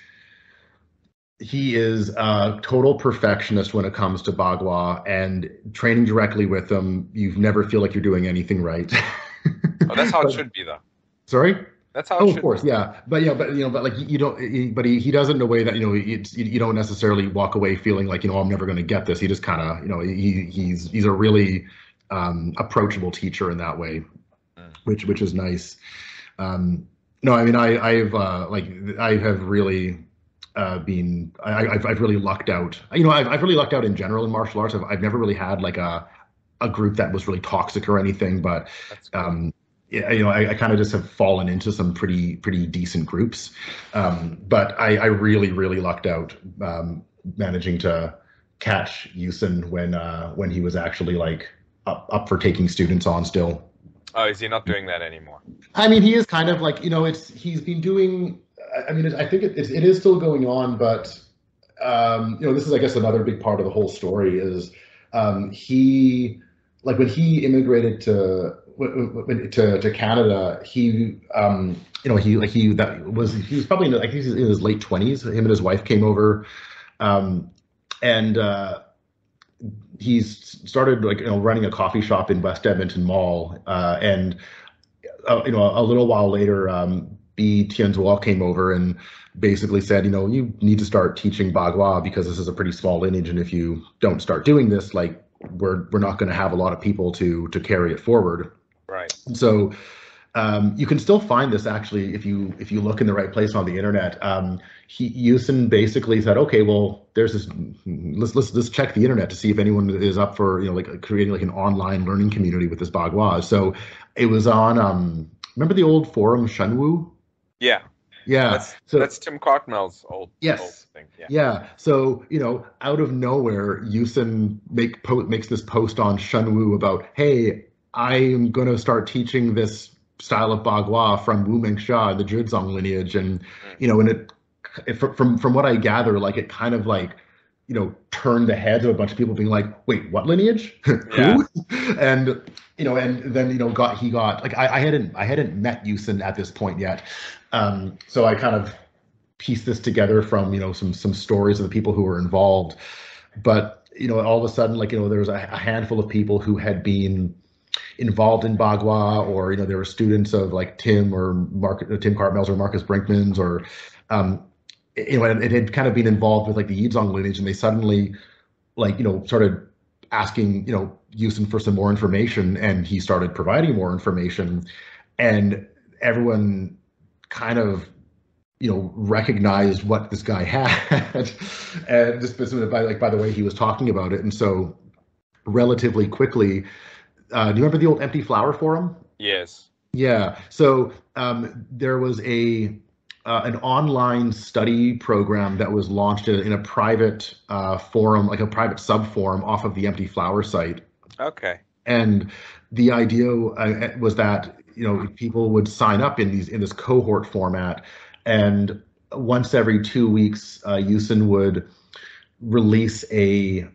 he is a total perfectionist when it comes to Bagua, and training directly with him, you never feel like you're doing anything right. oh, that's how it should be, though. Sorry. That's how. oh, of course, be. yeah, but yeah, but you know, but like you don't, he, but he, he does it in a way that you know, you, you don't necessarily walk away feeling like you know, I'm never going to get this. He just kind of, you know, he he's he's a really um, approachable teacher in that way, mm. which which is nice. Um, no, I mean, I I've uh, like I have really uh, been I, have I've really lucked out. You know, I've I've really lucked out in general in martial arts. I've I've never really had like a a group that was really toxic or anything, but um, you know, I, I kind of just have fallen into some pretty pretty decent groups, um, but I, I, really really lucked out um, managing to catch Yusen when uh, when he was actually like up up for taking students on still. Oh, is he not doing that anymore? I mean, he is kind of like you know, it's he's been doing. I mean, I think it, it, it is still going on, but um, you know, this is I guess another big part of the whole story is um, he like when he immigrated to to to Canada, he um, you know he like he that was he was probably in, like he's in his late twenties. Him and his wife came over, um, and uh, he's started like you know running a coffee shop in West Edmonton Mall, uh, and uh, you know a, a, little while later, um, Bi Tianzuo came over and basically said, you know, you need to start teaching Bagua because this is a pretty small lineage, and if you don't start doing this, like we're we're not going to have a lot of people to to carry it forward. Right. So um, you can still find this actually if you if you look in the right place on the internet. Um, he Yusen basically said, okay, well, there's this. Let's let's let's check the internet to see if anyone is up for you know like creating like an online learning community with this Bagua. So it was on. Um, remember the old forum Shenwu? Yeah. Yeah. That's, so that's Tim Cartmell's old, yes. Old thing. Yeah. yeah. So, you know, out of nowhere, Yusen make po- makes this post on Shenwu about, hey, I'm going to start teaching this style of Bagua from Wu Mengxia, the Zhezong lineage. And, mm-hmm. you know, and it, it, from, from what I gather, like it kind of like, you know, turned the heads of a bunch of people being like, wait, what lineage? Who? and, you know, and then, you know, got, he got, like, I, I hadn't, I hadn't met Yusen at this point yet. Um, so I kind of pieced this together from, you know, some, some stories of the people who were involved. But, you know, all of a sudden, like, you know, there was a, a handful of people who had been, involved in Bagua, or you know, there were students of like Tim or Mark, Tim Cartmell's or Marcus Brinkman's, or um, you know, it, it had kind of been involved with like the Yizong lineage, and they suddenly, like you know, started asking you know Yusen for some more information, and he started providing more information, and everyone kind of you know recognized what this guy had and just by like by the way he was talking about it and so relatively quickly uh, do you remember the old Empty Flower Forum? Yes. Yeah. So um, there was a uh, an online study program that was launched in a private uh, forum, like a private sub forum off of the Empty Flower site. Okay. And the idea uh, was that you know people would sign up in these in this cohort format, and once every two weeks, uh, Yusen would release a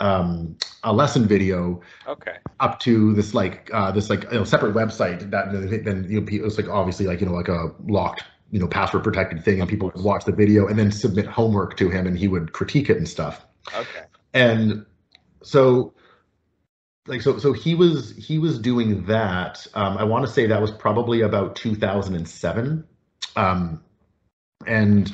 um, a lesson video Okay. up to this like uh, this like you know, separate website that then you know, it was like obviously like you know like a locked you know password protected thing and people would watch the video and then submit homework to him and he would critique it and stuff Okay. and so like so so he was he was doing that um, i want to say that was probably about 2007 um, and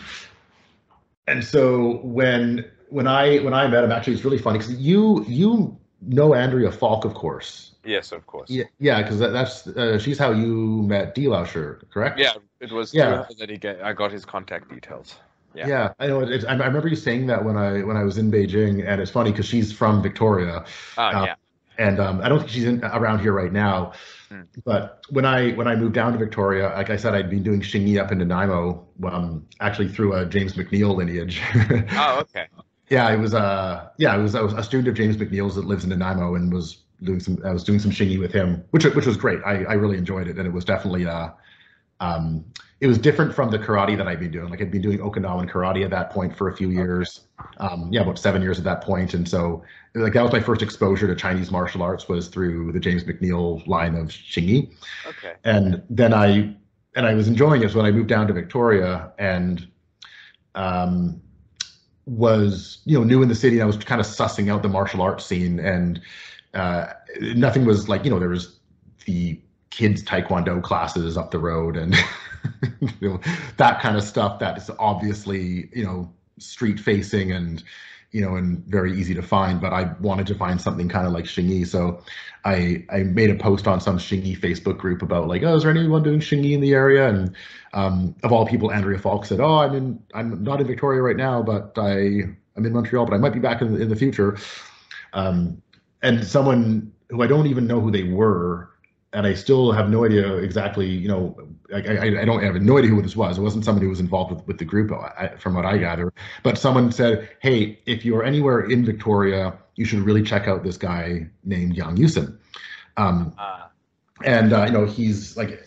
and so when when i when i met him actually it's really funny because you you know andrea falk of course Yes, of course. yeah yeah because that, that's uh, she's how you met Di Laoshi correct Yeah, it was Yeah. that he get, I got his contact details. Yeah. Yeah, I know. It's, I remember you saying that when I when I was in Beijing, and it's funny because she's from Victoria, Ah, Uh, yeah. And um, I don't think she's in, around here right now. Hmm. But when I when I moved down to Victoria, like I said, I'd been doing Xingyi up in Nanaimo, um, actually through a James McNeil lineage. Oh, okay. yeah, I was uh yeah, I was I was a student of James McNeil's that lives in Nanaimo and was doing some I was doing some Xingyi with him, which which was great. I I really enjoyed it, and it was definitely uh um it was different from the karate that I'd been doing. Like I'd been doing Okinawan karate at that point for a few years. Um, yeah, about seven years at that point. and so like that was my first exposure to Chinese martial arts was through the James McNeil line of Xingyi Okay. and then I and I was enjoying it. So when I moved down to Victoria and um, was you know new in the city, and I was kind of sussing out the martial arts scene, and uh, nothing was like you know there was the kids taekwondo classes up the road and you know that kind of stuff that is obviously you know street facing and you know and very easy to find but i wanted to find something kind of like xingyi so i i made a post on some xingyi facebook group about like oh is there anyone doing xingyi in the area? And um, of all people andrea falk said oh i'm in i'm not in victoria right now but i i'm in montreal but i might be back in the, in the future. Um, and someone who i don't even know who they were and I still have no idea exactly, you know, I, I, I don't have no idea who this was. It wasn't somebody who was involved with, with the group, I, from what I gather. But someone said, hey, if you're anywhere in Victoria, you should really check out this guy named Yang Yusen. Um, Ah, and, uh, you know, he's like,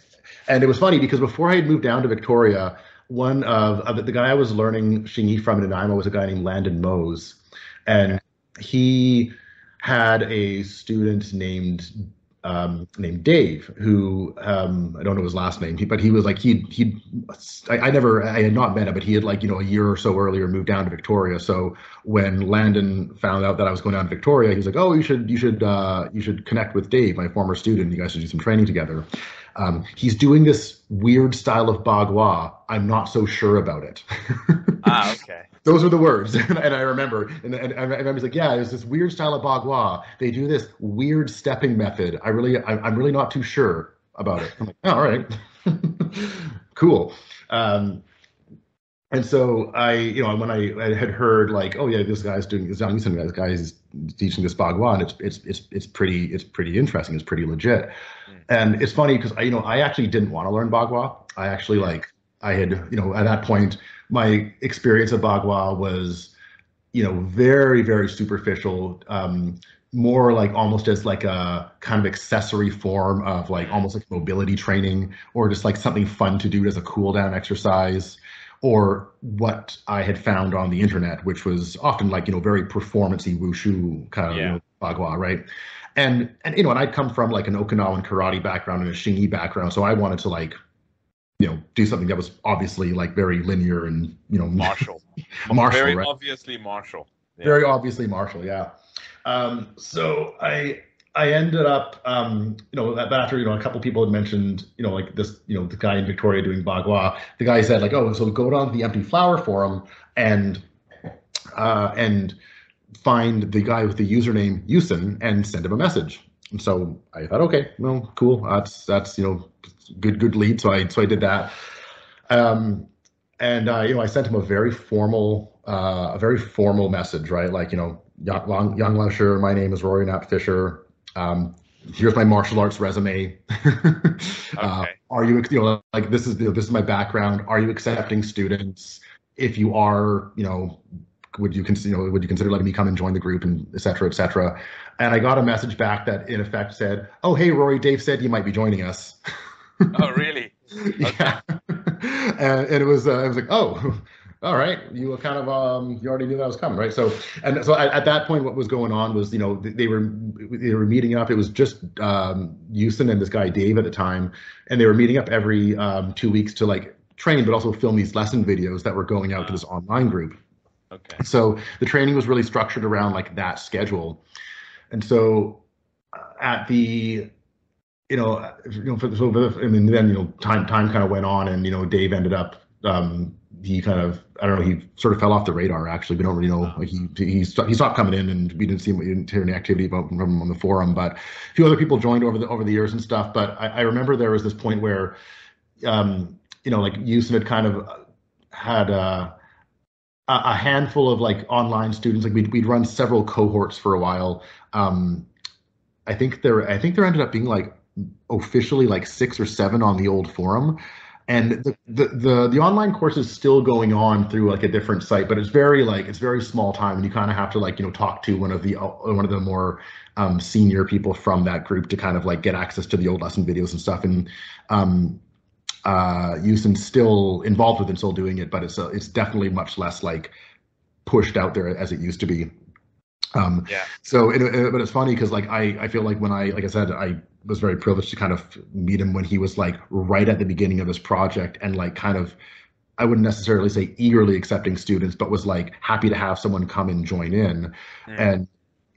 and it was funny because before I had moved down to Victoria, one of, of the guy I was learning Xingyi from in Nanaimo was a guy named Landon Mose. And he had a student named um, named Dave, who um, I don't know his last name, but he was like he he. I, I never I had not met him, but he had like you know a year or so earlier moved down to Victoria. So when Landon found out that I was going down to Victoria, he was like, "Oh, you should you should uh, you should connect with Dave, my former student. You guys should do some training together." Um, he's doing this weird style of bagua. I'm not so sure about it. ah, okay. Those were the words, and I remember. And, and, and I remember he's like, "Yeah, it's this weird style of bagua. They do this weird stepping method. I really, I, I'm really not too sure about it." I'm like, oh, "All right, cool." Um, and so I, you know, when I, I had heard like, "Oh yeah, this guy's doing this this guy's teaching this bagua, and it's it's it's it's pretty it's pretty interesting. It's pretty legit." And it's funny because I, you know, I actually didn't want to learn bagua. I actually like I had, you know, at that point, my experience of bagua was, you know, very very superficial. Um, more like almost as like a kind of accessory form of like almost like mobility training or just like something fun to do as a cool down exercise or what I had found on the internet, which was often like, you know, very performancey wushu kind of Yeah. you know, bagua, right? And and you know, and I'd come from like an Okinawan karate background and a Xingyi background, so I wanted to like, you know, do something that was obviously like very linear and you know Martial. martial, Very right? obviously martial. Yeah. very obviously martial yeah um so i i ended up um you know after you know a couple people had mentioned you know like this you know the guy in victoria doing bagua the guy said like oh so go down to the empty flower forum and uh and find the guy with the username Yusen and send him a message and so i thought okay well cool that's that's you know good good lead so i so i did that um and uh, you know, I sent him a very formal, uh, a very formal message, right? Like, you know, young, young Laoshi, my name is Rory Knapp Fisher. Um, here's my martial arts resume. uh, Okay. are you, you know, like this is you know, this is my background. Are you accepting students? If you are, you know, would you consider, you know, would you consider letting me come and join the group, and et cetera, et cetera? And I got a message back that in effect said, "Oh, hey, Rory, Dave said you might be joining us." Oh, really? yeah. and, and it was uh, I was like, oh, all right, you were kind of um, you already knew that was coming, right? So and so at, at that point, what was going on was you know they were they were meeting up. It was just um, Yusen and this guy Dave at the time, and they were meeting up every um, two weeks to like train, but also film these lesson videos that were going out to this online group. Okay. So the training was really structured around like that schedule, and so uh, at the you know, you know, for, so I mean, then you know, time time kind of went on, and you know, Dave ended up um, he kind of I don't know he sort of fell off the radar actually. We don't really know like he he stopped, he stopped coming in, and we didn't see him. we didn't hear any activity about from him on the forum. But a few other people joined over the over the years and stuff. But I, I remember there was this point where, um, you know, like Yusen had kind of had. Uh, a handful of like online students like we'd, we'd run several cohorts for a while um i think there i think there ended up being like officially like six or seven on the old forum and the, the, the the online course is still going on through like a different site but it's very like it's very small time and you kind of have to like you know talk to one of the uh, one of the more um, senior people from that group to kind of like get access to the old lesson videos and stuff and um uh Yusen's still involved with and still doing it but it's uh, it's definitely much less like pushed out there as it used to be um Yeah. so it, it- but it's funny because like i i feel like when i like i said i was very privileged to kind of meet him when he was like right at the beginning of his project and like kind of I wouldn't necessarily say eagerly accepting students, but was like happy to have someone come and join in. Mm. And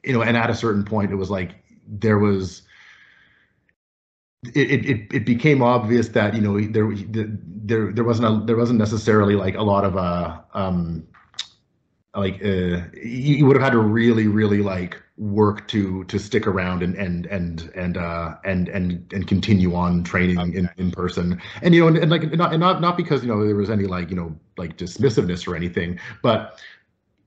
you know, and at a certain point it was like there was it, it, it- became obvious that you know there there there wasn't a, there wasn't necessarily like a lot of uh um like uh you would have had to really really like work to to stick around and and and and uh and and and continue on training in, in person and you know and, and like and not and not not because you know there was any like you know like dismissiveness or anything but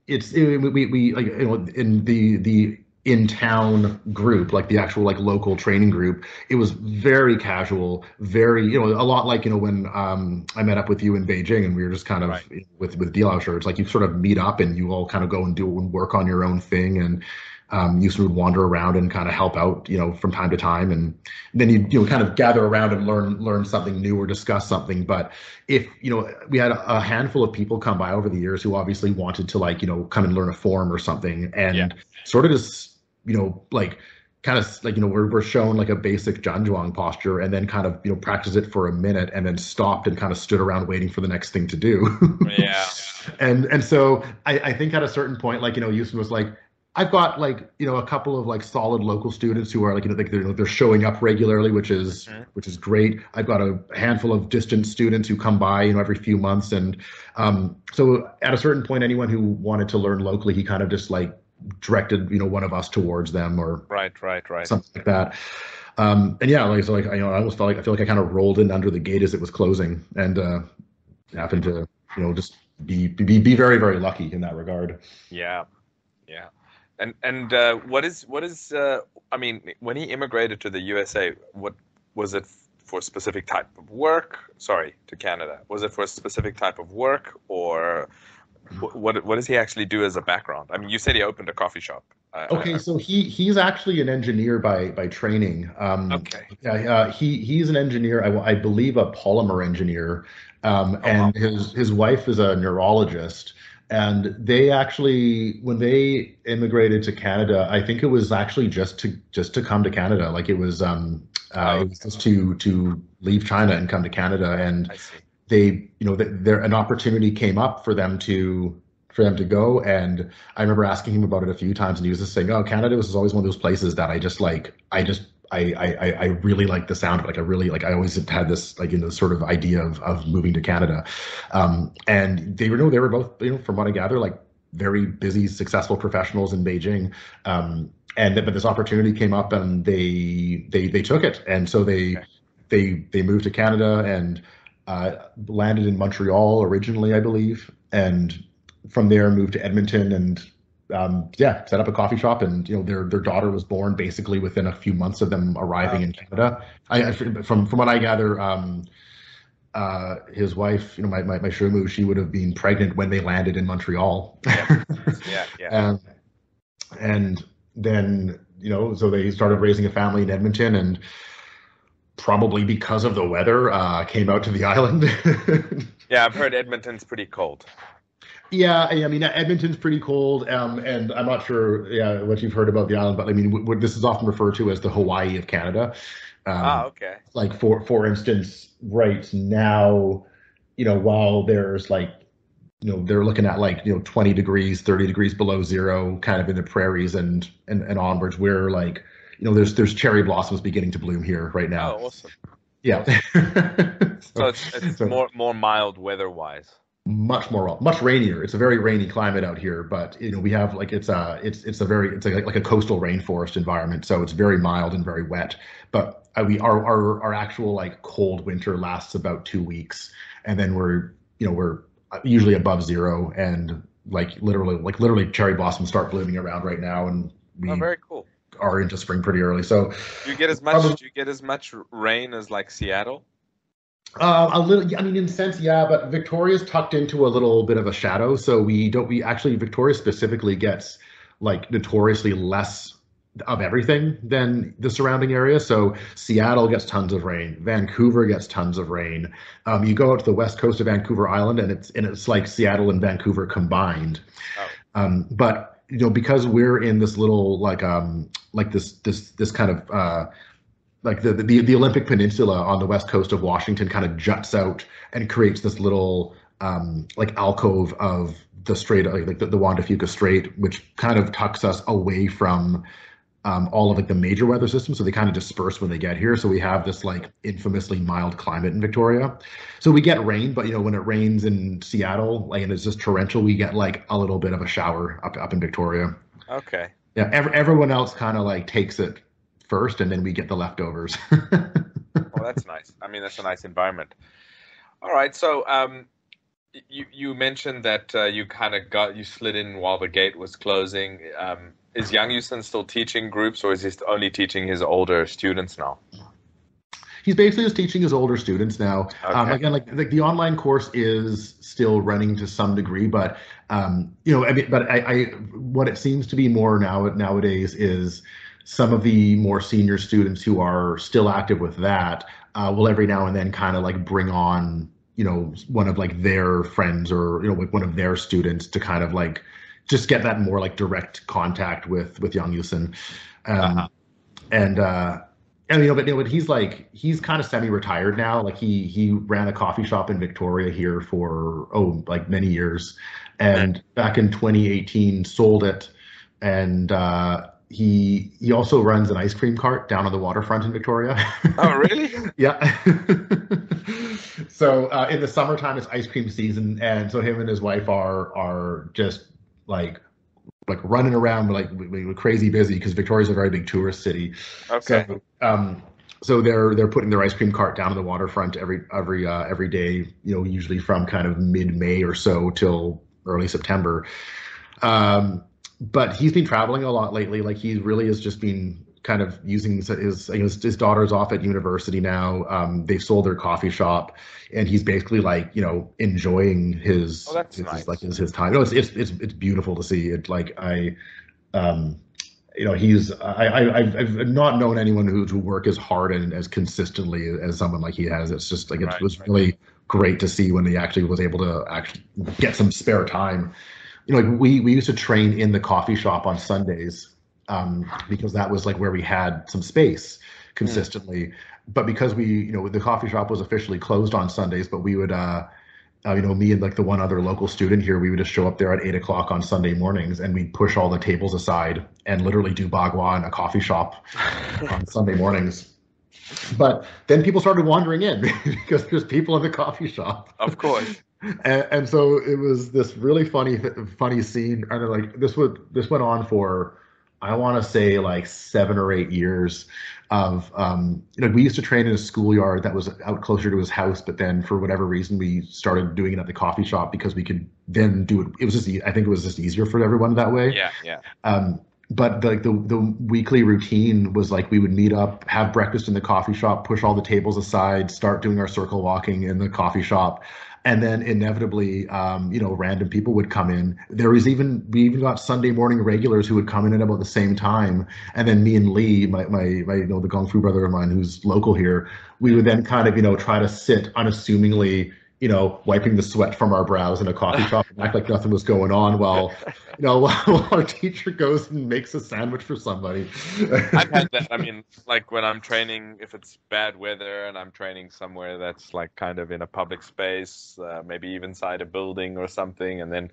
it's it, we we like you know in the the in town group like the actual like local training group it was very casual very you know a lot like you know when um i met up with you in beijing and we were just kind of Right. with with Di Laoshi like you sort of meet up and you all kind of go and do and work on your own thing and um, of wander around and kind of help out, you know, from time to time, and then you you know kind of gather around and learn learn something new or discuss something. But if you know, we had a handful of people come by over the years who obviously wanted to like you know come and learn a form or something, and Yeah. sort of just you know like kind of like you know we're, we're shown like a basic Zhan Zhuang posture and then kind of you know practice it for a minute and then stopped and kind of stood around waiting for the next thing to do. Yeah. and and so I, I think at a certain point, like you know, Yusen was like, I've got like you know a couple of like solid local students who are like you know like they're they're showing up regularly, which is Mhm. which is great. I've got a handful of distant students who come by you know every few months, and um, so at a certain point, anyone who wanted to learn locally, he kind of just like directed you know one of us towards them or Right, right, right. something like that. Um, and yeah, like so, like I, you know, I almost felt like I feel like I kind of rolled in under the gate as it was closing, and uh, happened to you know just be be be very very lucky in that regard. Yeah, yeah. And and uh, what is what is uh, I mean, when he immigrated to the USA, what was it for a specific type of work? Sorry, to Canada. Was it for a specific type of work, or what what does he actually do as a background? I mean, you said he opened a coffee shop. Okay, so he he's actually an engineer by by training. Um, Okay. Yeah, uh, he he's an engineer. I, I believe a polymer engineer, um, Oh, and wow. his his wife is a neurologist. And they actually, when they immigrated to Canada, I think it was actually just to just to come to Canada. Like it was, um, uh, it was just to to leave China and come to Canada. And they, you know, th- there an opportunity came up for them to for them to go. And I remember asking him about it a few times, and he was just saying, "Oh, Canada was always one of those places that I just like. I just I I I- I really like the sound of it. Like I really like I always had this like you know sort of idea of of moving to Canada, um, and they were no they were both you know from what I gather like very busy successful professionals in Beijing, um, and but this opportunity came up and they they they took it, and so they Okay. they they moved to Canada and uh, landed in Montreal originally I believe, and from there moved to Edmonton and um, yeah, set up a coffee shop, and you know their their daughter was born basically within a few months of them arriving in Canada. I, I from from what I gather, um, uh, his wife, you know, my my, my Shumu, she would have been pregnant when they landed in Montreal. Yeah, yeah. and and then you know, so they started raising a family in Edmonton, and probably because of the weather, uh, came out to the island. yeah, I've heard Edmonton's pretty cold. Yeah, I mean Edmonton's pretty cold, um, and I'm not sure yeah what you've heard about the island, but I mean w- w- this is often referred to as the Hawaii of Canada. Um, ah, okay. Like for for instance, right now, you know, while there's like, you know, they're looking at like you know 20 degrees, 30 degrees below zero, kind of in the prairies and and and onwards, where like you know there's there's cherry blossoms beginning to bloom here right now. Oh, awesome. Yeah. so, it's, it's so, more more mild weather wise much more much rainier. It's a very rainy climate out here but you know we have like it's a it's it's a very it's like, like a coastal rainforest environment so it's very mild and very wet. But uh, we our, our our actual like cold winter lasts about two weeks and then we're you know we're usually above zero and like literally like literally cherry blossoms start blooming around right now and we oh, very cool. are into spring pretty early. So you get as much probably, you get as much rain as like seattle uh, a little, I mean, in a sense, yeah, but Victoria's tucked into a little bit of a shadow, so we don't. We actually Victoria specifically gets like notoriously less of everything than the surrounding area. So Seattle gets tons of rain, Vancouver gets tons of rain. Um, you go out to the west coast of Vancouver Island, and it's and it's like Seattle and Vancouver combined. Oh. Um, but you know, because we're in this little like um like this this this kind of uh like the, the the Olympic Peninsula on the west coast of Washington kind of juts out and creates this little um, like alcove of the strait, like the, the Juan de Fuca Strait, which kind of tucks us away from um, all of like the major weather systems. So they kind of disperse when they get here. So we have this like infamously mild climate in Victoria. So we get rain, but you know when it rains in Seattle, like and it's just torrential, we get like a little bit of a shower up up in Victoria. Okay. Yeah, every, everyone else kind of like takes it first, and then we get the leftovers. well, that's nice. I mean, that's a nice environment. All right, so um, you you mentioned that uh, you kind of got you slid in while the gate was closing. Um, is Yang Yusen still teaching groups, or is he only teaching his older students now? He's basically just teaching his older students now. Um, okay. Um, again, like like the online course is still running to some degree, but um, you know, I mean, but I, I what it seems to be more now nowadays is some of the more senior students who are still active with that uh, will every now and then kind of like bring on you know one of like their friends or you know like one of their students to kind of like just get that more like direct contact with with Yang Yusen. Um, uh-huh. and uh and you know but you know but he's like he's kind of semi-retired now like he he ran a coffee shop in Victoria here for oh like many years and back in 2018 sold it and uh he he also runs an ice cream cart down on the waterfront in Victoria. Oh, really? yeah. so uh, in the summertime, it's ice cream season, and so him and his wife are are just like like running around like we, are crazy busy because Victoria's a very big tourist city. Okay. So, um, so they're they're putting their ice cream cart down on the waterfront every every uh, every day. You know, usually from kind of mid May or so till early September. Um, but he's been traveling a lot lately. Like he really has just been kind of using his his, his daughter's off at university now. Um, they've sold their coffee shop, and he's basically like you know enjoying his, oh, his nice. like his, his time. No, it's, it's it's it's beautiful to see. It like I. Um, you know he's I, I I've not known anyone who to work as hard and as consistently as someone like he has. It's just like it right, was right. really great to see when he actually was able to actually get some spare time you know, like we we used to train in the coffee shop on Sundays um, because that was like where we had some space consistently. Mm. But because we, you know, the coffee shop was officially closed on Sundays, but we would, uh, uh, you know, me and like the one other local student here, we would just show up there at eight o'clock on Sunday mornings and we'd push all the tables aside and literally do bagua in a coffee shop on Sunday mornings. But then people started wandering in because there's people in the coffee shop. Of course and, and, so it was this really funny funny scene and like this would this went on for i want to say like seven or eight years of um you know we used to train in a schoolyard that was out closer to his house but then for whatever reason we started doing it at the coffee shop because we could then do it. It was just i think it was just easier for everyone that way. Yeah yeah. Um but like the, the weekly routine was like we would meet up have breakfast in the coffee shop push all the tables aside start doing our circle walking in the coffee shop and then inevitably, um, you know, random people would come in. There was even we even got Sunday morning regulars who would come in at about the same time, and then me and Lee, my my, my you know the Kung Fu brother of mine who's local here, we would then kind of you know try to sit unassumingly you know, wiping the sweat from our brows in a coffee shop and act like nothing was going on while, you know, while our teacher goes and makes a sandwich for somebody. I've had that. I mean, like when I'm training, if it's bad weather and I'm training somewhere that's like kind of in a public space, uh, maybe even inside a building or something, and then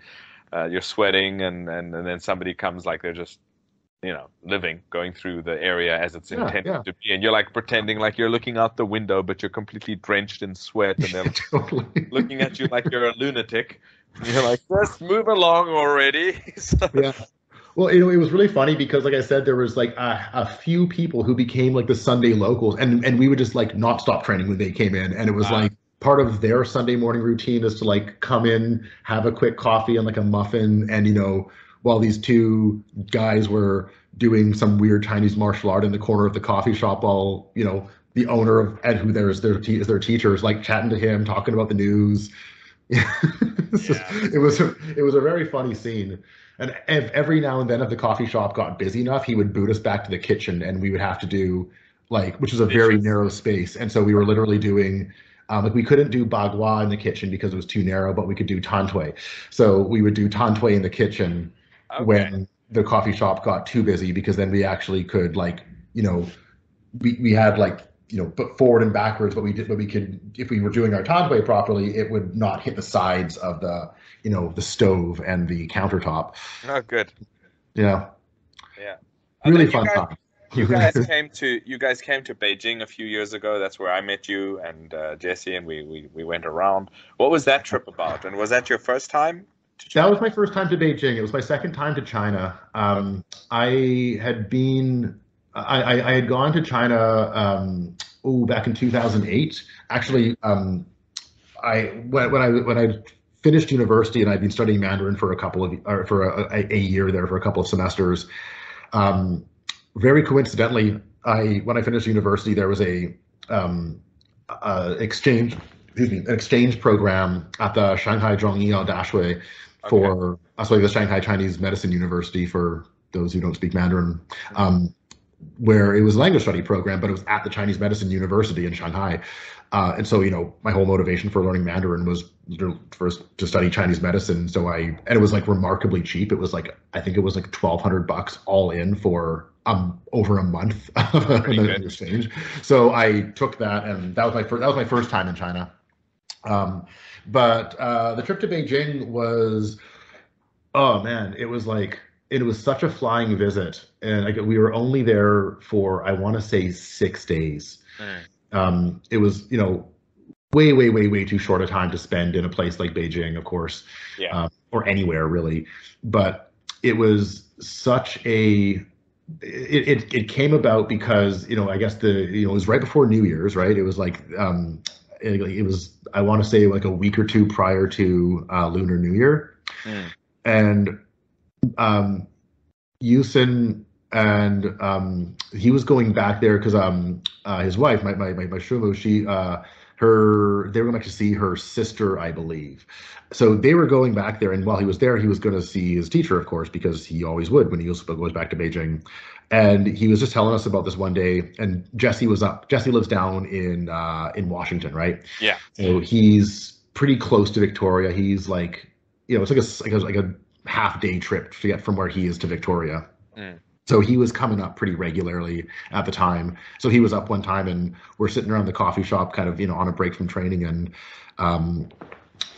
uh, you're sweating, and, and and then somebody comes like they're just you know, living, going through the area as it's Yeah, intended yeah. to be, and you're like pretending like you're looking out the window, but you're completely drenched in sweat, and they're totally. looking at you like you're a lunatic. And you're like, just move along already. So- yeah. Well, you know, it was really funny because, like I said, there was like a, a few people who became like the Sunday locals, and and we would just like not stop training when they came in, and it was Wow. like part of their Sunday morning routine is to like come in, have a quick coffee and like a muffin, and you know, while these two guys were doing some weird Chinese martial art in the corner of the coffee shop, while you know the owner of Ed who there's their te- is their teachers like chatting to him, talking about the news. It's just- it was a, it was a very funny scene. And ev- every now and then, if the coffee shop got busy enough, he would boot us back to the kitchen, and we would have to do like, which is a very narrow space. And so we were literally doing, um, like, we couldn't do bagua in the kitchen because it was too narrow, but we could do tantui. So we would do tantui in the kitchen Okay. when the coffee shop got too busy, because then we actually could like, you know, we we had like you know, but forward and backwards, but we did, but we could, if we were doing our tantui properly, it would not hit the sides of the, you know, the stove and the countertop. Oh, good. Yeah, Yeah. Really fun you guys, time. you guys came to you guys came to Beijing a few years ago. That's where I met you and uh, Jesse, and we, we we went around. What was that trip about? And was that your first time? That was my first time to Beijing. It was my second time to China. Um, I had been, I, I, had gone to China, um, oh, back in 2008. Actually, um, I when, when I when I finished university and I'd been studying Mandarin for a couple of or for a, a, a year there for a couple of semesters. Um, very coincidentally, I when I finished university, there was a um, uh, exchange, excuse me, an exchange program at the Shanghai Zhongyao Daxue for uh, sorry, the Shanghai Chinese Medicine University for those who don't speak Mandarin, um, where it was a language study program, but it was at the Chinese Medicine University in Shanghai. Uh, and so, you know, my whole motivation for learning Mandarin was first to study Chinese medicine. So I, and it was like remarkably cheap. It was like, I think it was like 1200 bucks all in for um over a month of an exchange. So I took that and that was my first, that was my first time in China. Um, but uh, the trip to Beijing was, oh man, it was like it was such a flying visit, and like we were only there for I want to say six days. Mm. Um, it was you know way way way way too short a time to spend in a place like Beijing, of course, Yeah. uh, or anywhere really. But it was such a it, it it came about because you know I guess the you know it was right before New Year's, right? It was like um it, it was I want to say like a week or two prior to uh, Lunar New Year, Mm. and um Yusen and um he was going back there because um uh, his wife my my my, my Shumu she uh her they were going to see her sister I believe. So they were going back there and while he was there he was going to see his teacher of course because he always would when he goes back to Beijing and he was just telling us about this one day and Jesse was up Jesse lives down in uh in Washington right Yeah. so he's pretty close to Victoria he's like you know it's like a like a, like a half day trip to get from where he is to Victoria Mm. so he was coming up pretty regularly at the time so he was up one time and we're sitting around the coffee shop kind of you know on a break from training and um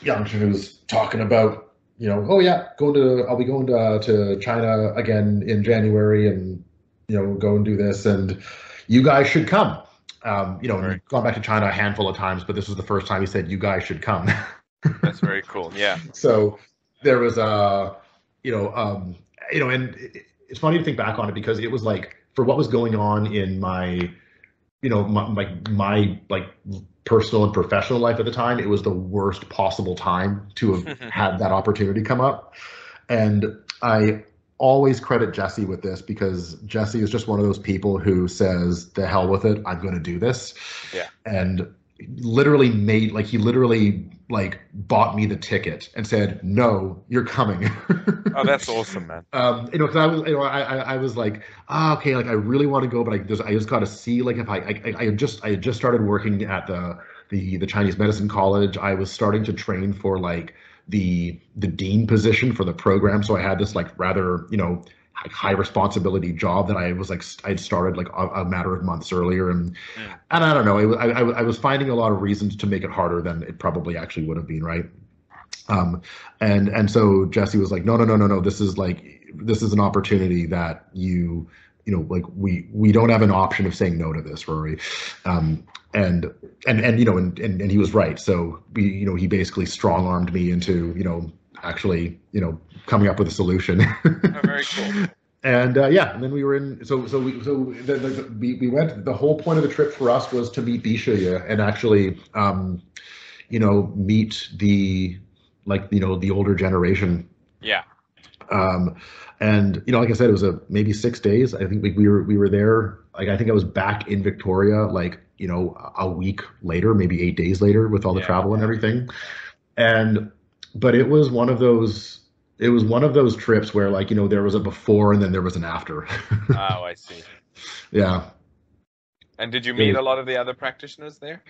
Yang was talking about you know oh yeah going to I'll be going to to China again in January and you know go and do this and you guys should come um you know and Right. gone back to China a handful of times but this was the first time he said you guys should come That's very cool. Yeah. so there was a you know um you know and it- it's funny to think back on it because it was like for what was going on in my you know my my, my like personal and professional life at the time it was the worst possible time to have had that opportunity come up and i always credit jesse with this because jesse is just one of those people who says the hell with it i'm going to do this Yeah. and literally made like he literally like bought me the ticket and said, "No, you're coming." oh, that's awesome, man. Um, you know, because I was, you know, I, I, I was like, ah, okay, like I really want to go, but I just, I just got to see, like, if I, I, I just, I had just started working at the, the, the Chinese Medicine College. I was starting to train for like the, the dean position for the program, so I had this like rather, you know, high responsibility job that I was like i had started like a, a matter of months earlier. And mm. and I don't know I, I, I was finding a lot of reasons to make it harder than it probably actually would have been right? Um and and so Jesse was like no no no no no. This is like this is an opportunity that you you know like we we don't have an option of saying no to this Rory. Um and and and you know and and, and he was right so we you know he basically strong armed me into you know actually, you know, coming up with a solution. oh, very cool. And uh, yeah, and then we were in. So so we so the, the, we we went. The whole point of the trip for us was to meet Bi Shiye and actually, um, you know, meet the like you know the older generation. Yeah. Um, and you know, like I said, it was a maybe six days. I think we, we were we were there. Like I think I was back in Victoria like you know a week later, maybe eight days later, with all the yeah, travel and everything. And but it was one of those it was one of those trips where like you know there was a before and then there was an after. Oh i see. Yeah. And did you meet was, a lot of the other practitioners there?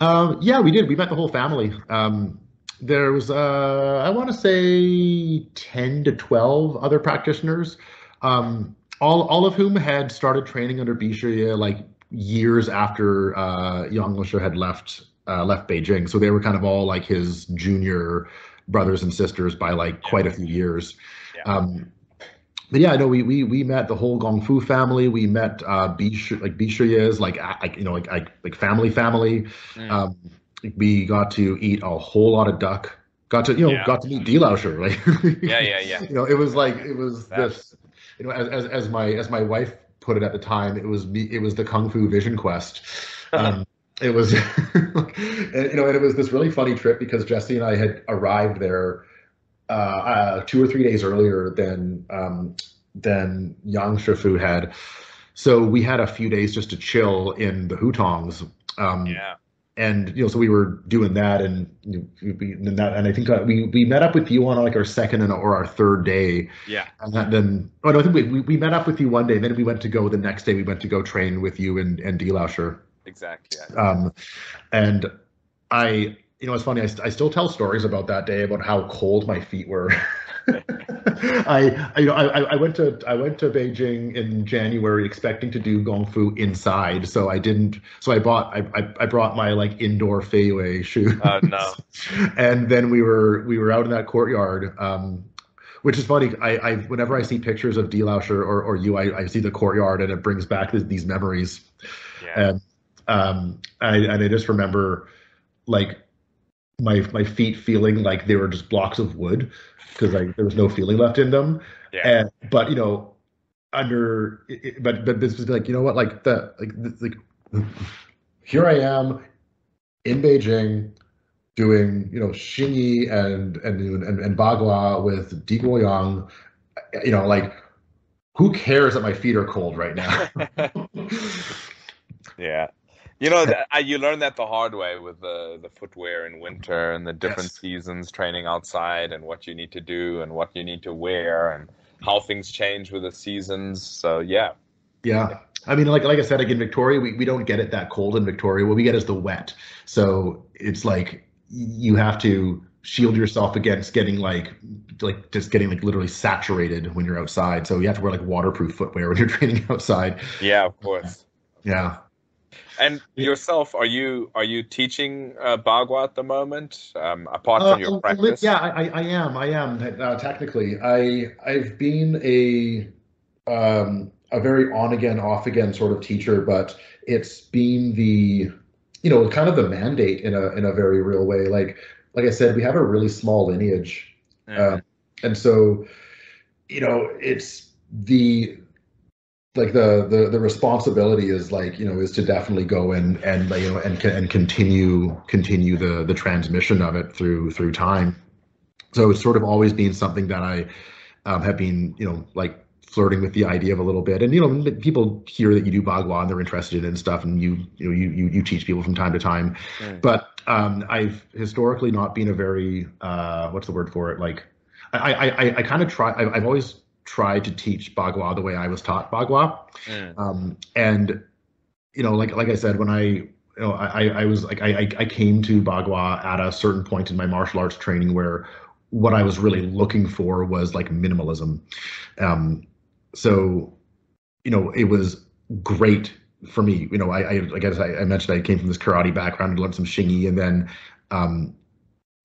Um, yeah we did. We met the whole family. Um, there was uh, i want to say 10 to 12 other practitioners um, all, all of whom had started training under Bi Shiye like years after uh, Yang Lusha had left uh, left Beijing. So they were kind of all like his junior brothers and sisters by like quite a few years. Yeah. Um, but yeah, I know we we we met the whole Gongfu family. We met uh, Bish like Bi Shiye's like like you know like like, like family family. Mm. Um, we got to eat a whole lot of duck. Got to you know yeah. got to meet Di Laoshi. Right? yeah, yeah, yeah. you know, it was like it was That's... this. You know, as, as as my as my wife put it at the time, it was me. It was the Kung Fu Vision Quest. Um, it was you know and it was this really funny trip because jesse and i had arrived there uh, uh, two or three days earlier than um, than yang shifu had so we had a few days just to chill in the hutongs um, yeah and you know so we were doing that and you know, and that and i think uh, we we met up with you on like our second and or our third day. Yeah. And that, then oh no i think we, we, we met up with you one day and then we went to go the next day we went to go train with you and and Di Laoshi exactly. Um, and I, you know, it's funny. I, I still tell stories about that day about how cold my feet were. I, I, you know, I, I went to I went to Beijing in January expecting to do gongfu inside, so I didn't. So I bought I, I, I brought my like indoor Feiyue shoes. Oh no! and then we were we were out in that courtyard, um, which is funny. I, I whenever I see pictures of Di Laoshi or or you, I, I see the courtyard and it brings back this, these memories. Yeah. And um, I, and I just remember like my my feet feeling like they were just blocks of wood because like there was no feeling left in them. Yeah. And but you know, under but but this was like you know what like the like like here I am in Beijing doing you know Xingyi and and and, and Bagua with Di Guoyong, you know like who cares that my feet are cold right now? yeah. You know, I, you learn that the hard way with the the footwear in winter and the different yes. seasons, training outside, and what you need to do and what you need to wear, and how things change with the seasons. So yeah, yeah. I mean, like like I said, like in Victoria, we, we don't get it that cold in Victoria. What we get is the wet. So it's like you have to shield yourself against getting like like just getting like literally saturated when you're outside. So you have to wear like waterproof footwear when you're training outside. Yeah, of course. Yeah. And yourself, are you are you teaching uh, Bagua at the moment, um, apart from uh, your practice? Yeah, I, I am. I am uh, technically. I I've been a um, a very on again, off again sort of teacher, but it's been the you know kind of the mandate in a in a very real way. Like like I said, we have a really small lineage, mm-hmm. uh, and so you know it's the like the the the responsibility is like you know is to definitely go and and you know and and continue continue the the transmission of it through through time so it's sort of always been something that i um, have been you know like flirting with the idea of a little bit. And you know, people hear that you do Bagua and they're interested in stuff, and you you know you you, you teach people from time to time. Mm. But um, I've historically not been a very uh, what's the word for it? Like I I I, I kind of try. I've, I've always tried to teach Bagua the way I was taught Bagua, mm. um, and you know, like like I said, when I you know, I, I was like I, I came to Bagua at a certain point in my martial arts training where what I was really looking for was like minimalism. Um, so, you know, it was great for me. You know, I, I, I guess I, I, mentioned I came from this karate background and learned some Xingyi, and then um,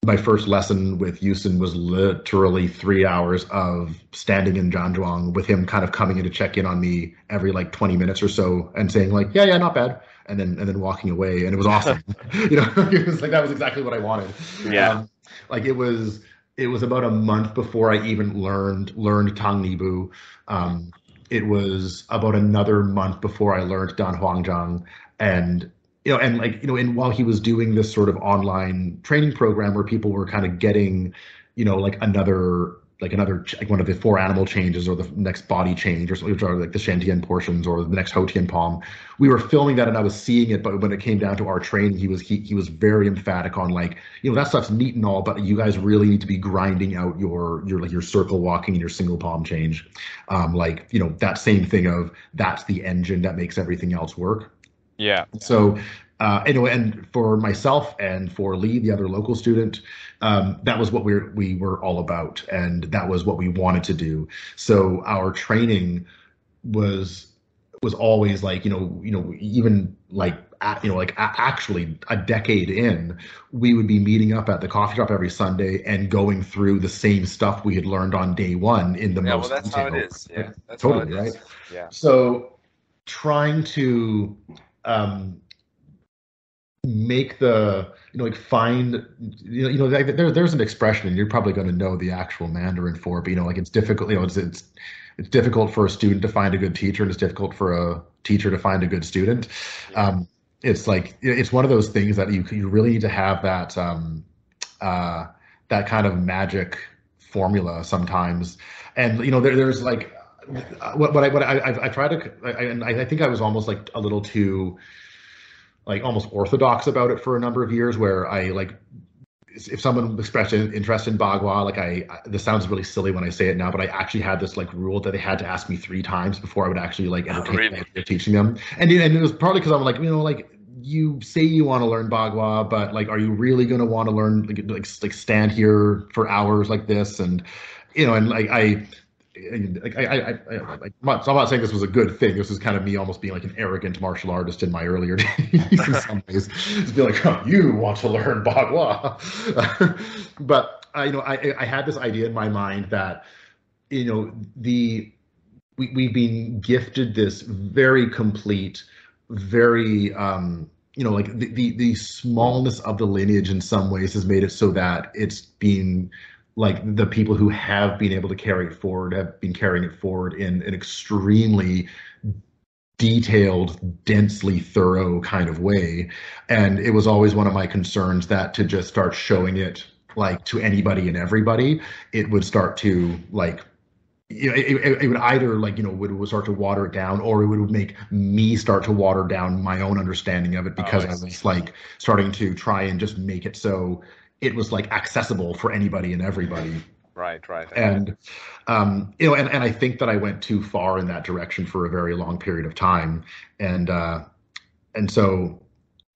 my first lesson with Yusen was literally three hours of standing in Zhan Zhuang with him kind of coming in to check in on me every like 20 minutes or so and saying like, yeah, yeah, not bad. And then, and then walking away. And it was awesome. you know, it was like, that was exactly what I wanted. Yeah. Um, like it was, it was about a month before I even learned learned Tang Nibu. Um, it was about another month before I learned Dan Huan Zhang, and you know, and like you know, and while he was doing this sort of online training program where people were kind of getting, you know, like another like another like one of the four animal changes or the next body change or which are like the Xiantian portions or the next Houtian palm. We were filming that and I was seeing it, but when it came down to our training, he was he he was very emphatic on like, you know, that stuff's neat and all, but you guys really need to be grinding out your your like your circle walking and your single palm change. Um, like, you know, that same thing of that's the engine that makes everything else work. Yeah. So uh, anyway, and for myself and for Lee, the other local student, um, that was what we were, we were all about, and that was what we wanted to do. So our training was was always like you know you know even like you know like actually a decade in we would be meeting up at the coffee shop every sunday and going through the same stuff we had learned on day one in the yeah, most well, that's detail. how it is yeah that's totally right yeah so trying to um make the you know like find you know, you know there, there's an expression and you're probably going to know the actual mandarin for but you know like it's difficult you know it's, it's it's difficult for a student to find a good teacher and it's difficult for a teacher to find a good student. Um, it's like it's one of those things that you you really need to have that um, uh, that kind of magic formula sometimes. And you know there, there's like what, what I what I I, I try to I, and I think I was almost like a little too like almost orthodox about it for a number of years where I like if someone expressed an interest in Bagua, like I, this sounds really silly when I say it now, but I actually had this like rule that they had to ask me three times before I would actually like oh, entertain oh, really? teaching them. And, and it was partly because I'm like, you know, like you say you want to learn Bagua, but like, are you really going to want to learn like, like, like stand here for hours like this? And, you know, and like, I, like I, I, I, I'm, not, so I'm not saying this was a good thing. This is kind of me almost being like an arrogant martial artist in my earlier days in some ways. Just be like, oh, you want to learn Bagua. but I, you know, I, I had this idea in my mind that, you know, the we, we've been gifted this very complete, very um, you know, like the, the the smallness of the lineage in some ways has made it so that it's been like the people who have been able to carry it forward have been carrying it forward in an extremely detailed, densely thorough kind of way. And it was always one of my concerns that to just start showing it like to anybody and everybody, it would start to like you know, it, it, would either like you know would, would start to water it down or it would make me start to water down my own understanding of it because oh, I, I was like starting to try and just make it so it was like accessible for anybody and everybody. Right, right. And um, you know, and, and I think that I went too far in that direction for a very long period of time. And uh and so,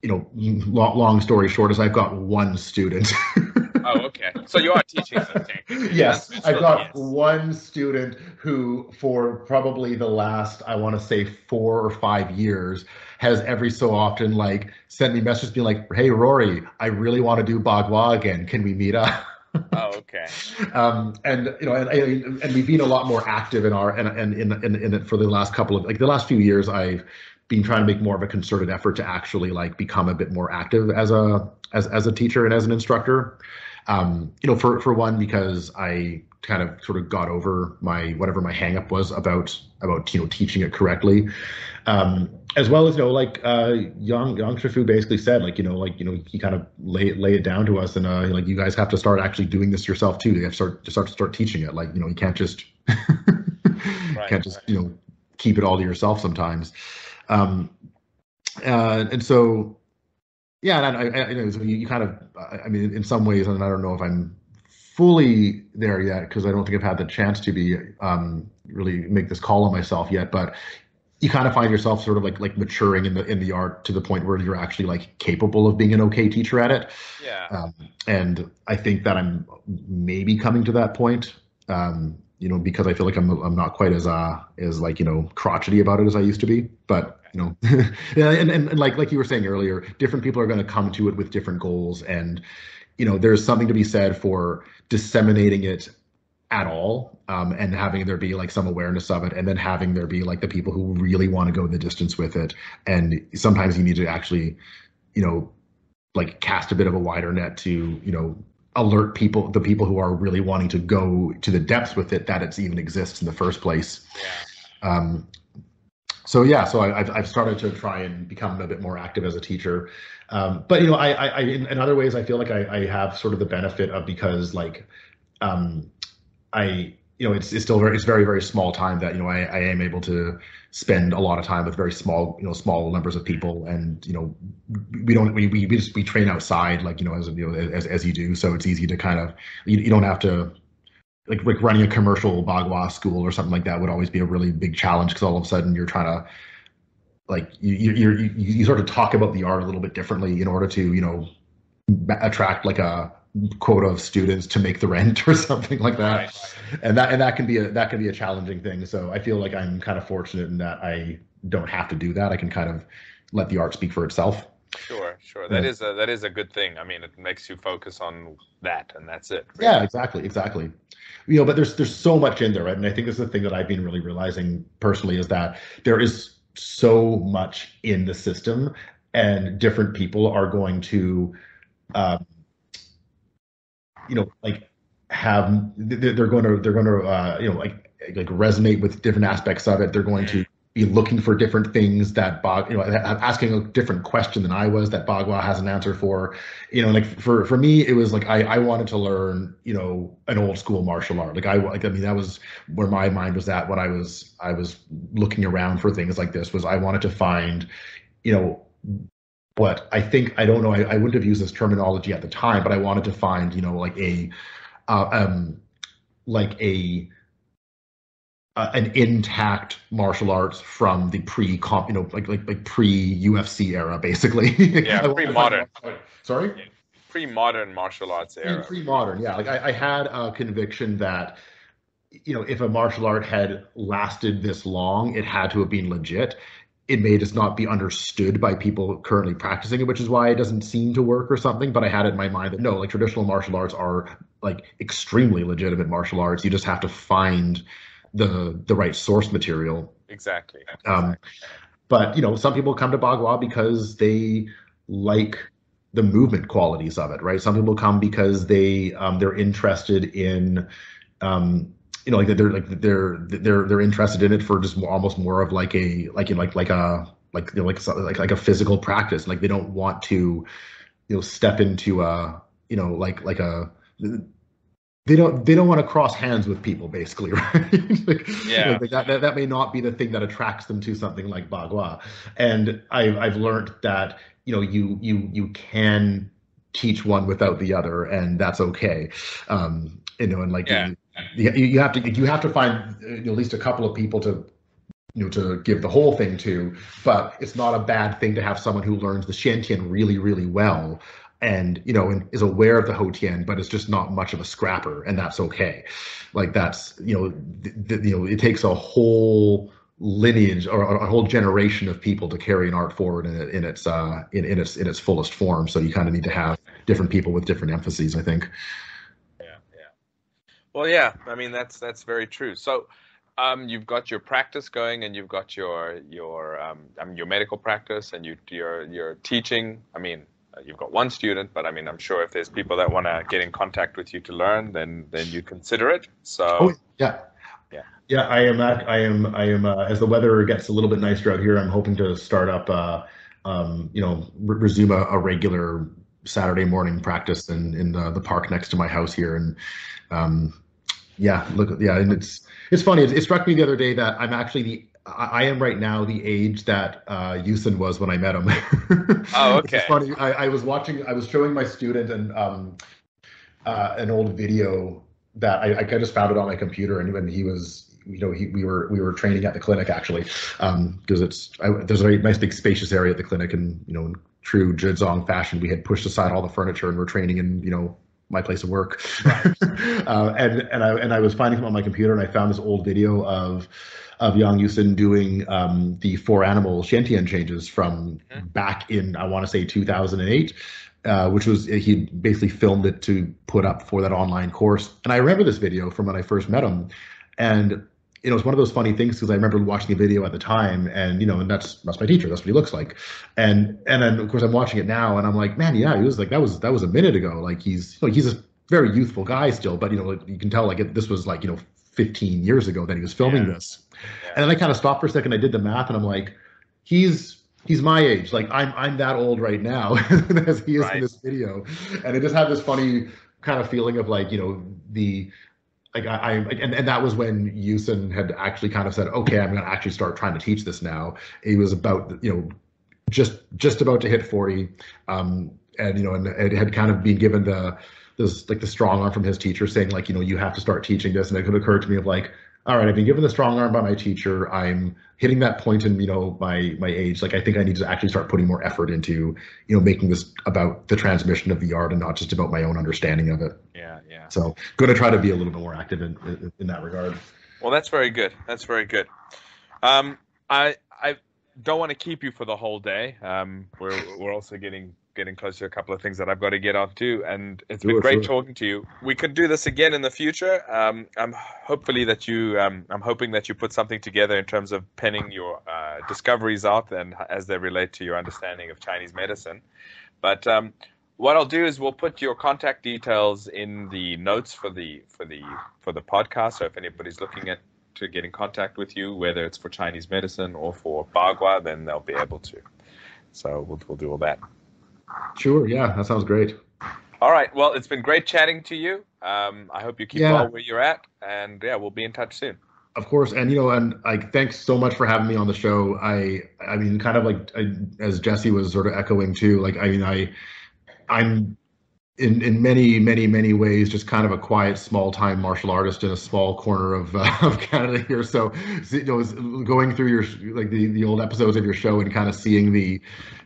you know, long, long story short is I've got one student. oh, okay. So you are teaching something. yes, I've got yes. one student who, for probably the last, I want to say, four or five years, has every so often like sent me messages being like, "Hey Rory, I really want to do Bagua again. Can we meet up?" oh, okay. um, and you know, and, and we've been a lot more active in our and and in, in in it for the last couple of like the last few years. I've been trying to make more of a concerted effort to actually like become a bit more active as a as as a teacher and as an instructor. Um, you know, for for one, because I kind of sort of got over my whatever my hangup was about about you know teaching it correctly. Um, as well as you know like uh Yang Yang shifu basically said like you know like you know he kind of lay lay it down to us and uh like you guys have to start actually doing this yourself too you have to start to start to start teaching it like you know you can't just right, can't just right. you know keep it all to yourself sometimes. Um, uh, and so, yeah, and I, I, you know, so you, you kind of, I mean, in some ways, and I don't know if I'm fully there yet because I don't think I've had the chance to be um, really make this call on myself yet. But you kind of find yourself sort of like like maturing in the in the art to the point where you're actually like capable of being an okay teacher at it. Yeah. Um, and I think that I'm maybe coming to that point. Um, you know, because I feel like I'm I'm not quite as uh as like you know crotchety about it as I used to be. But you know, and, and and like like you were saying earlier, different people are going to come to it with different goals, and you know, there's something to be said for disseminating it at all um, and having there be like some awareness of it and then having there be like the people who really want to go the distance with it and sometimes you need to actually you know like cast a bit of a wider net to you know alert people the people who are really wanting to go to the depths with it that it's even exists in the first place. Um, so yeah so I, have I've started to try and become a bit more active as a teacher. Um, but you know i i, I in, in, other ways i feel like I, I have sort of the benefit of because like um, I you know it's, it's still very it's very very small time that you know I, I am able to spend a lot of time with very small you know small numbers of people. And you know we don't we we, we just we train outside like you know as you know as, as you do. So it's easy to kind of you, you don't have to like, like running a commercial bagua school or something like that would always be a really big challenge because all of a sudden you're trying to like you you you you sort of talk about the art a little bit differently in order to you know attract like a quota of students to make the rent or something like that. Right. and that and that can be a that can be a challenging thing. So i feel like i'm kind of fortunate in that i don't have to do that. I can kind of let the art speak for itself. Sure sure. That yeah. is a that is a good thing. I mean it makes you focus on that and that's it really. yeah exactly exactly you know but there's there's so much in there right and i think this is the thing that i've been really realizing personally is that there is so much in the system and different people are going to um, you know like have they're going to they're going to uh, you know like like resonate with different aspects of it. They're going to be looking for different things that Bog, you know, asking a different question than I was that Bagua has an answer for. You know, like for for me, it was like I I wanted to learn, you know, an old school martial art. Like I like I mean that was where my mind was at when I was I was looking around for things like this. Was I wanted to find, you know, what I think I don't know. I, I wouldn't have used this terminology at the time, but I wanted to find, you know, like a, uh, um, like a, uh, an intact martial arts from the pre comp, you know, like like like pre UFC era, basically. Yeah, pre modern. Sorry. Pre modern martial arts era. Pre modern, yeah. Like I, I had a conviction that you know, if a martial art had lasted this long, it had to have been legit it may just not be understood by people currently practicing it, which is why it doesn't seem to work or something. But I had it in my mind that no, like traditional martial arts are like extremely legitimate martial arts. You just have to find the the right source material. Exactly. Um, but you know, some people come to Bagua because they like the movement qualities of it, right? Some people come because they um, they're interested in um, you know like they're like they're they're they're interested in it for just more, almost more of like a like in like like a like you know, like like like a physical practice like they don't want to you know step into a you know like like a they don't they don't want to cross hands with people basically right? Like, yeah. like that, that, that may not be the thing that attracts them to something like bagua. And i've i've learned that you know you you you can teach one without the other and that's okay. Um you know and like yeah. you, you, have to you have to find at least a couple of people to you know to give the whole thing to but it's not a bad thing to have someone who learns the Xiantian really really well and you know and is aware of the Houtian but is just not much of a scrapper and that's okay like that's you know th- you know it takes a whole lineage or a whole generation of people to carry an art forward in, in its uh in, in its in its fullest form so you kind of need to have different people with different emphases i think Yeah. well, yeah, I mean that's that's very true. So, um, you've got your practice going, and you've got your your um, I mean your medical practice, and you your your teaching. I mean, you've got one student, but I mean, I'm sure if there's people that want to get in contact with you to learn, then then you consider it. So, oh, yeah, yeah, yeah. I am. I am. I am. Uh, as the weather gets a little bit nicer out here, I'm hoping to start up. Uh, um, you know, re- resume a, a, regular Saturday morning practice in in the, the park next to my house here, and um, Yeah, look, yeah, and it's it's funny. It, it struck me the other day that I'm actually the I, I am right now the age that uh, Yusen was when I met him. oh, okay. Funny. I, I, was watching. I was showing my student and um, uh, an old video that I, I just found it on my computer, and when he was you know, he, we were we were training at the clinic actually, because um, it's I, there's a very nice big spacious area at the clinic, and you know, in true Zhezong fashion, we had pushed aside all the furniture and we're training in you know my place of work. Right. uh, and and I and I was finding him on my computer, and I found this old video of of Yang Yusen doing um, the four animal Xiantian changes from mm-hmm. back in I want to say 2008. Uh, which was he basically filmed it to put up for that online course. And I remember this video from when I first met him, and you know, it's one of those funny things because I remember watching the video at the time, and you know, and that's that's my teacher. That's what he looks like, and and then of course I'm watching it now, and I'm like, man, yeah, he was like that was that was a minute ago. Like he's you know, he's a very youthful guy still, but you know, you can tell like it, this was like you know 15 years ago that he was filming yeah. this, yeah. and then I kind of stopped for a second. I did the math, and I'm like, he's he's my age. Like I'm I'm that old right now as he is right. in this video, and I just had this funny kind of feeling of like you know the like I, I and, and that was when Yusen had actually kind of said, okay, I'm going to actually start trying to teach this now. He was about, you know, just just about to hit 40, um, and you know, and it had kind of been given the this like the strong arm from his teacher saying like, you know, you have to start teaching this, and it could occur to me of like, all right, I've been given the strong arm by my teacher. I'm hitting that point in you know my my age. Like I think I need to actually start putting more effort into you know making this about the transmission of the art and not just about my own understanding of it. Yeah, yeah. So going to try to be a little bit more active in in, in that regard. Well, that's very good. That's very good. Um, I I don't want to keep you for the whole day. Um, we're we're also getting getting close to a couple of things that I've got to get off to, and it's been great talking to you. We could do this again in the future. Um, I'm hopefully that you, um, I'm hoping that you put something together in terms of penning your uh, discoveries out and as they relate to your understanding of Chinese medicine. But um, what I'll do is we'll put your contact details in the notes for the for the for the podcast. So if anybody's looking at to get in contact with you, whether it's for Chinese medicine or for Bagua, then they'll be able to. So we'll, we'll do all that. Sure. Yeah, that sounds great. All right. Well, it's been great chatting to you. Um, I hope you keep yeah. well where you're at, and yeah, we'll be in touch soon. Of course, and you know, and like, thanks so much for having me on the show. I, I mean, kind of like I, as Jesse was sort of echoing too. Like, I mean, I, I'm in in many many many ways just kind of a quiet small time martial artist in a small corner of uh, of Canada here so you know going through your like the the old episodes of your show and kind of seeing the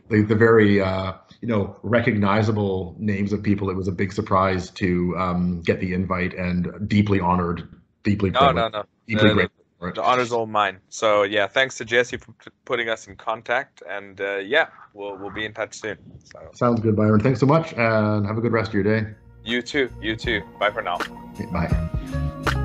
the, the very uh, you know recognizable names of people. It was a big surprise to um, get the invite and deeply honored, deeply no no no deeply no, grateful. The, the honor's all mine. So yeah, thanks to Jesse for putting us in contact, and uh, yeah, we'll we'll be in touch soon. So. Sounds good, Byron. Thanks so much, and have a good rest of your day. You too. You too. Bye for now. Okay, bye.